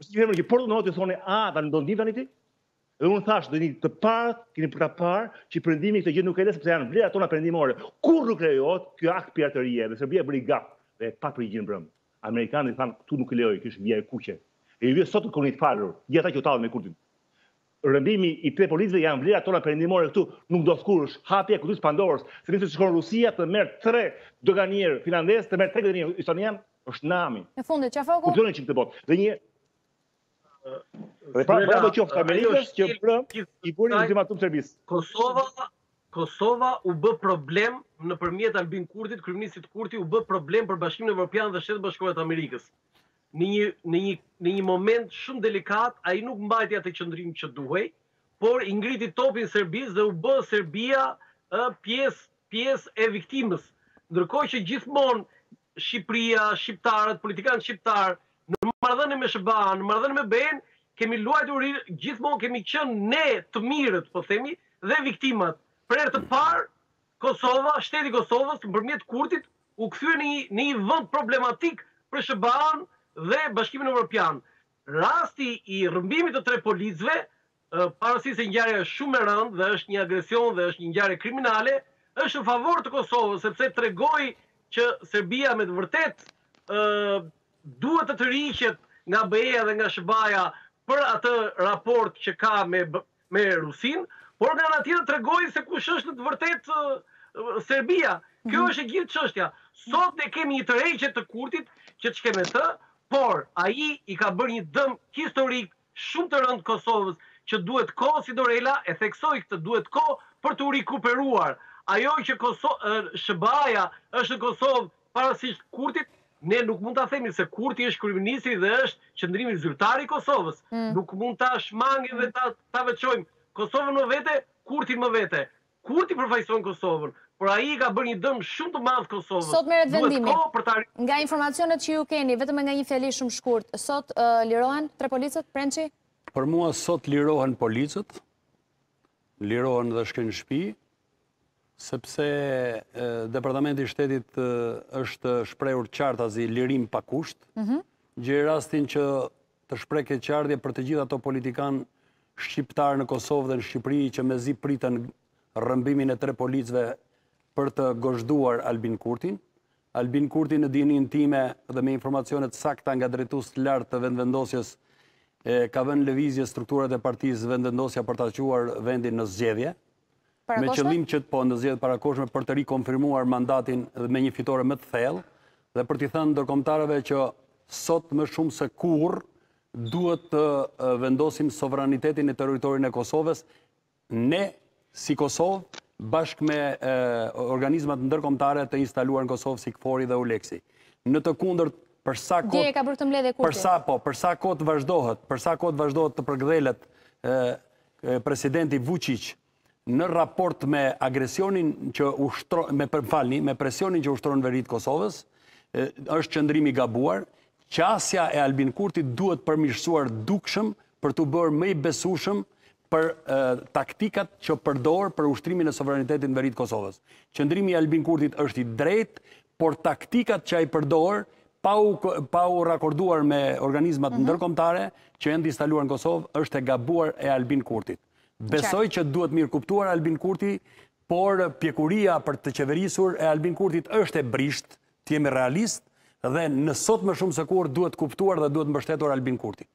A: Është
J: një
A: emër
J: që
A: po
J: duan të thonë, a, ç'do ndodhë tani? Dhe unë thashë, do keni për të parë, keni për të parë, që perëndimi këtë gjë nuk e lë, sepse janë vlerat tona perëndimore. Kur nuk lejohet ky akt piraterie, dhe Serbia bëri gafë, dhe e pa përgjigjen mbrëmë. Amerikanët i thanë, këtu nuk lejoj, kjo është vija e kuqe. E i vjen sot t'u kërkoni të falur, gjithë ata që u tallën me Kurtin. Rrëmbimi i tre policëve janë vlerat tona perëndimore këtu nuk ndodh kurrsesi hapja e kutisë së Pandorës se nëse shkon Rusia të merr tre doganierë finlandezë të merr tre doganierë estonianë është nami
A: E fundit Qafoku.
J: Kuptoni çik këtë botë dhe një dhe pra bravo qoftë Amerikës që bëri i bëri ultimatum Serbisë
I: Kosova Kosova u bë problem nëpërmjet Albin Kurtit, kryeministrit Kurti u bë problem për Bashkimin Evropian dhe Shtetet e Bashkuara të Amerikës. Në një në një në një moment shumë delikat ai nuk mbajti atë qëndrim që duhej, por i ngriti topin Serbisë dhe u bë Serbia ë pjesë pjesë e viktimës. Ndërkohë që gjithmonë Shqipëria, shqiptarët, politikanët shqiptarë në marrëdhënie me SHBA-në, në marrëdhënie me BE-në kemi luajtur gjithmonë kemi qenë ne të mirët, po themi, dhe viktimat. Për herë të parë Kosova, shteti i Kosovës nëpërmjet Kurtit u kthye në një në një vend problematik për SHBA-në dhe Bashkimin Europian. Rasti i rrëmbimit të tre policëve, pavarësisht se ngjarja është shumë e rëndë dhe është një agresion dhe është një ngjarje kriminale, është në favor të Kosovës sepse tregoi që Serbia me të vërtetë duhet të tërhiqet nga BE-ja dhe nga SHBA-ja për atë raport që ka me me Rusinë, por nga ana tjetër tregoi se kush është në të vërtetë Serbia. Kjo është e gjithë çështja. Sot ne kemi një tërheqje të Kurtit që të ç'ke me të, por ai i ka bërë një dëm historik shumë të rëndë Kosovës që duhet kohë, si Dorela e theksoi këtë, duhet kohë për t'u rikuperuar. Ajo që SHBA-ja është në Kosovë Pavarësisht Kurtit, ne nuk mund ta themi se Kurti është kryeministri dhe është qëndrimi zyrtar i Kosovës. Nuk mund ta shmangim dhe ta veçojmë Kosovën më vete, Kurtin më vete. Kurti përfaqëson Kosovën, por ai i ka bërë një dëm shumë të madh Kosovës.
A: Sot merret vendimi. Nga informacionet që ju keni, vetëm me nga një fjali shumë shkurt, sot lirohen tre policët, Prençi?
C: Për mua sot lirohen policët, lirohen dhe shkojnë në shpi, sepse Departamenti i Shtetit është shprehur qartazi lirim pa kusht, gjej rastin që të shpreh keqardhje për të gjithë ato politikanë shqiptarë në Kosovë dhe në Shqipëri që mezi pritën rrëmbimin e tre policëve për të gozhduar Albin Kurtin, Albin Kurti në dijeninë time dhe me informacione të sakta nga drejtues të lartë të Vetëvendosjes ka vënë në lëvizje strukturat e partisë Vetëvendosja për ta çuar vendin në zgjedhje. Me qëllim që po në zgjedhje të parakohshme për të rikonfirmuar mandatin dhe me një fitore më të thellë dhe për t'i thënë ndërkombëtarëve që sot më shumë se kurrë duhet të vendosim sovranitetin në territorin e Kosovës Ne, si Kosovë, bashkë me organizmat ndërkombëtare të instaluar në Kosovë si KFOR-i dhe EULEX-i. Në të kundërt, për
A: sa kohë... Dje e ka bërë të mbledhje Kurti.
C: Për sa, po, për sa kohë të vazhdohet, për sa kohë të vazhdohet të përgdhelet presidenti Vuçiq në raport me agresionin që ushtron, me falni, me presionin që ushtron në veri të Kosovës, është qëndrim i gabuar. Qasja e Albin Kurtit duhet përmirësuar dukshëm për t'u bërë më i besueshëm për taktikat që përdor për ushtrimin e sovranitetit në veri të Kosovës. Qëndrimi i Albin Kurtit është i drejtë, por taktikat që ai përdor pa u pa u rakorduar me organizmat mhm. ndërkombëtare që janë të instaluar në Kosovë është e gabuar e Albin Kurtit. Besoj që duhet mirëkuptuar Albin Kurti, por pjekuria për të qeverisur e Albin Kurtit është e brishtë, të jemi realistë, dhe ne sot më shumë se kurrë duhet kuptuar dhe duhet mbështetur Albin Kurti.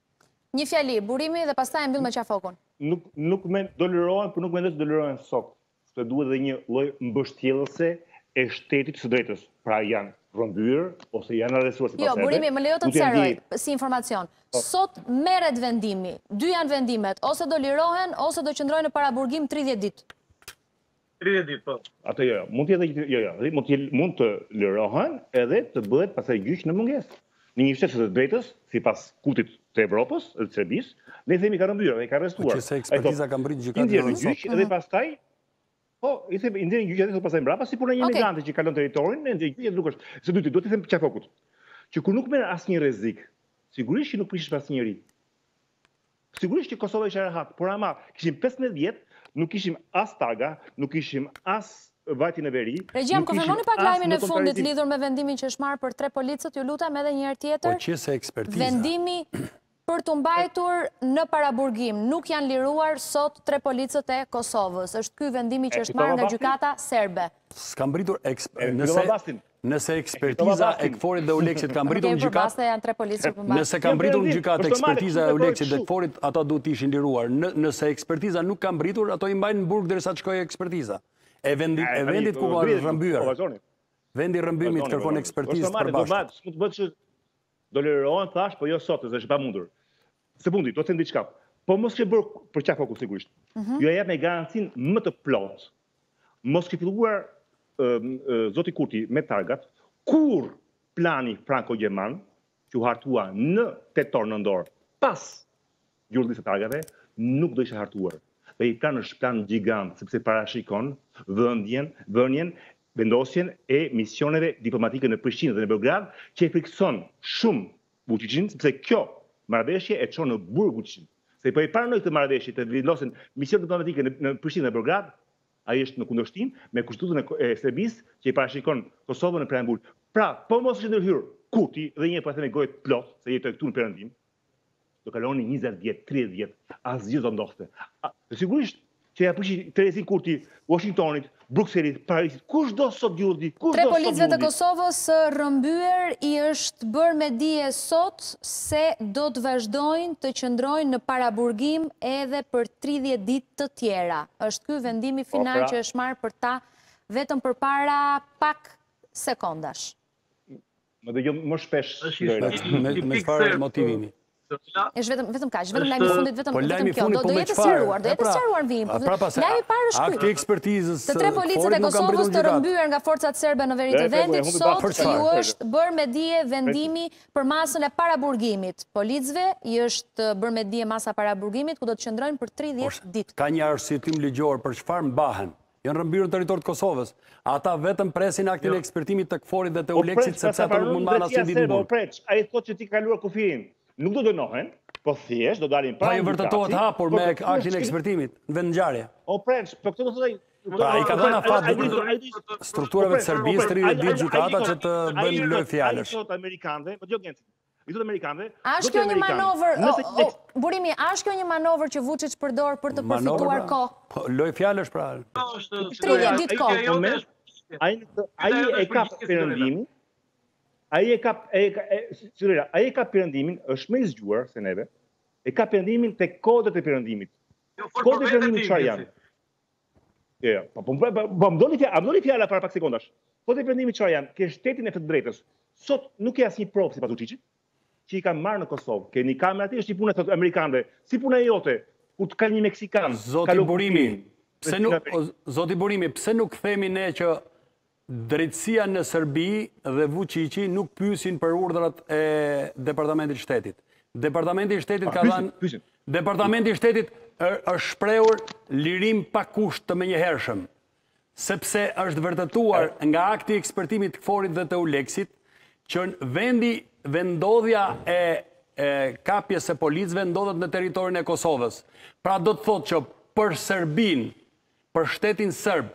A: Një fjali, Burimi dhe pastaj e mbyll me Qafokun.
J: Nuk, nuk me do lirohen, por nuk mendoj se do lirohen sot. Se duhet dhe një lloj mbështjellëse e shtetit të së drejtës. Pra janë rrëmbyer ose janë arrestuar
A: sipas Jo, neve. Burim, më lejo të të sqaroj si informacion. Po. Sot merret vendimi, dy janë vendimet, ose do lirohen ose do qëndrojnë në paraburgim tridhjetë ditë.
I: 30 ditë po.
J: Atë jo, jo. mund të jetë jo, jo, mund të mund të lirohen edhe të bëhet pastaj gjyq në mungesë. Në një shtet të drejtës, sipas kujt, të Evropës dhe të Serbisë, ne themi ka rrëmbyer dhe ka arrestuar.
C: Që se ekspertiza ka mbrit në gjykatë
J: në gjyq edhe pastaj Po, i them, i nxjerrin në gjyq dhe pastaj mbrapa, si puna e një emigranti që kalon territorin, e nxjerrin në gjyq nuk është. Së dyti, do t'i them Qafokut, që kur nuk merr asnjë rrezik, sigurisht që nuk prishesh me asnjëri. Sigurisht që Kosova ishte rehat, por ama kishim pesëmbëdhjetë vjet, nuk kishim as targa, nuk kishim as vajtje në veri,
A: nuk kishim asnjë kontabilizim. Regjia, ma konfirmoni pak lajmin e fundit lidhur me vendimin që është marrë për tre policët, ju lutem edhe
C: një herë tjetër,
A: vendimi për t'u mbajtur në paraburgim, nuk janë liruar sot tre policët e Kosovës, është ky vendimi që është marrë nga gjykata serbe.
C: S'kam mbritur, nëse, Nëse ekspertiza e KFOR-it dhe EULEX-it ka mbritur në gjykatë, nëse ka mbritur në gjykatë ekspertiza e EULEX-it dhe KFOR-it, ato duhet të ishin liruar. Nëse ekspertiza nuk ka mbritur, ato i mbajnë në burg derisa të shkojë ekspertiza. E vendit ku janë rrëmbyer. Vendi i rrëmbimit kërkon ekspertizë të përbashkët.
J: Do lirohen thashë, po jo sot, se është e pamundur. Së fundi, do të them diçka. Po mos kish bërë, për Qafokun sigurisht. Jua jap me garancinë më të plotë Mos kish filluar zoti Kurti me targat, kurrë plani franko-gjerman që u hartua në tetor nëndor pas gjurulldisë së targave nuk do ishte hartuar. Dhe ai plan është plan gjigant sepse parashikon vëndjen, vënien, vendosjen e misioneve diplomatike në Prishtinë dhe në Beograd që e frikëson shumë Vuçiçin sepse kjo marrëveshje e çon në burg Vuçiçin. Se po e pranoi këtë marrëveshje të vendosen misionet diplomatike në në Prishtinë dhe Beograd, ai është në kundërshtim me Kushtetutën e e Serbisë që e parashikon Kosovën në preambulë. Pra, po mos kishte ndërhyrë Kurti, dhe njëherë po e them me gojë të plotë, se jetoj këtu në Perëndim, do kalonin njëzet vjet, tridhjetë vjet, asgjë s'do ndodhte. A, dhe sigurisht, që ja prishin interesin Kurti, Washingtonit, Brukselit, Parisit, kush do sot gjurdi, kush do sot gjurdi.
A: Tre policëve të Kosovës rrëmbyer i është bërë me dije sot se do të vazhdojnë të qëndrojnë në paraburgim edhe për 30 ditë të tjera. është ky vendimi po, final pra. që është marrë për ta vetëm përpara pak sekondash.
J: Më dëgjo më shpesh Lojra.
C: Me çfarë motivimi?
A: Është vetëm vetëm kaq, vetëm lajmi i fundit vetëm po vetëm kjo. Do po të jetë sqaruar, do të jetë pra, sqaruar në vijim. Po pra, lajmi i parë është ky.
C: Akti i ekspertizës.
A: Të tre policët e Kosovës të rrëmbyer nga forcat serbe në veri të vendit sot u është bërë me dije vendimi për masën e paraburgimit. Policëve i është bërë me dije masa paraburgimit ku do të qëndrojnë për 30 ditë.
C: Ka një arsyetim ligjor për çfarë mbahen Janë rrëmbyer në territor të Kosovës. Ata vetëm presin aktin e jo. ekspertimit të KFOR-it dhe të EULEX-it, sepse ata nuk mund mbahen asnjë ditë
J: në burg. Ai thotë që ti ke kaluar kufirin, nuk do dënohen, po thjesht do dalin
C: para një gjykate. Pa u vërtetuar hapur me aktin e ekspertimit, në vendngjarje.
J: O preç, për këtë do të
C: Pra, i ka dhënë afat strukturave të Serbisë tridhjetë ditë gjykata që të bëjnë lojë
J: fjalësh. Ai u thotë amerikanëve, më dëgjoni, I thotë amerikanëve,
A: A është kjo një manovër, Burimi, a është kjo një manovër që Vuçiç përdor për të përfituar kohë?
C: Manovër, pra, lojë fjalësh, pra.
A: Tridhjetë ditë
J: kohë. Ai e ka perëndimin, ai e ka, sigurisht, ai e ka perëndimin, është më i zgjuar se neve, e ka perëndimin tek kodet e perëndimit. Kodet e perëndimit çfarë janë? Jo, jo, po po po, po më doli fjalë, më doli fjala para pak sekondash. Kodet e perëndimit çfarë janë? Ke shtetin e të drejtës. Sot nuk ka asnjë provë sipas Vuçiçit që i kanë marrë në Kosovë. Ke një kamerë aty, është një punë thotë amerikanëve. Si puna e jote? Kur të kap një meksikan,
C: zoti Burimi, pse nuk zoti Burimi, pse nuk themi ne që Drejtësia në Serbi dhe Vuçiqi nuk pyesin për urdhrat e Departamentit të Shtetit. Departamenti i Shtetit ka dhënë Departamenti i Shtetit është shprehur lirim pa kusht të menjëhershëm, sepse është vërtetuar nga akti i ekspertimit të KFOR-it dhe të EULEX-it që vendi vendndodhja e kapjes së policëve ndodhet në territorin e Kosovës. Pra do të thotë që për Serbinë, për shtetin serb,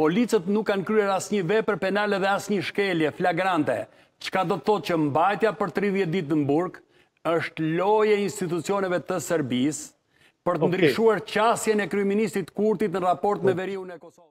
C: Policët nuk kanë kryer asnjë vepër penale dhe asnjë shkelje flagrante, çka do të thotë që mbajtja për tridhjetë ditë në burg është lojë e institucioneve të Serbisë për të ndryshuar qasjen e kryeministrit Kurtit në raport me veriun e Kosovës.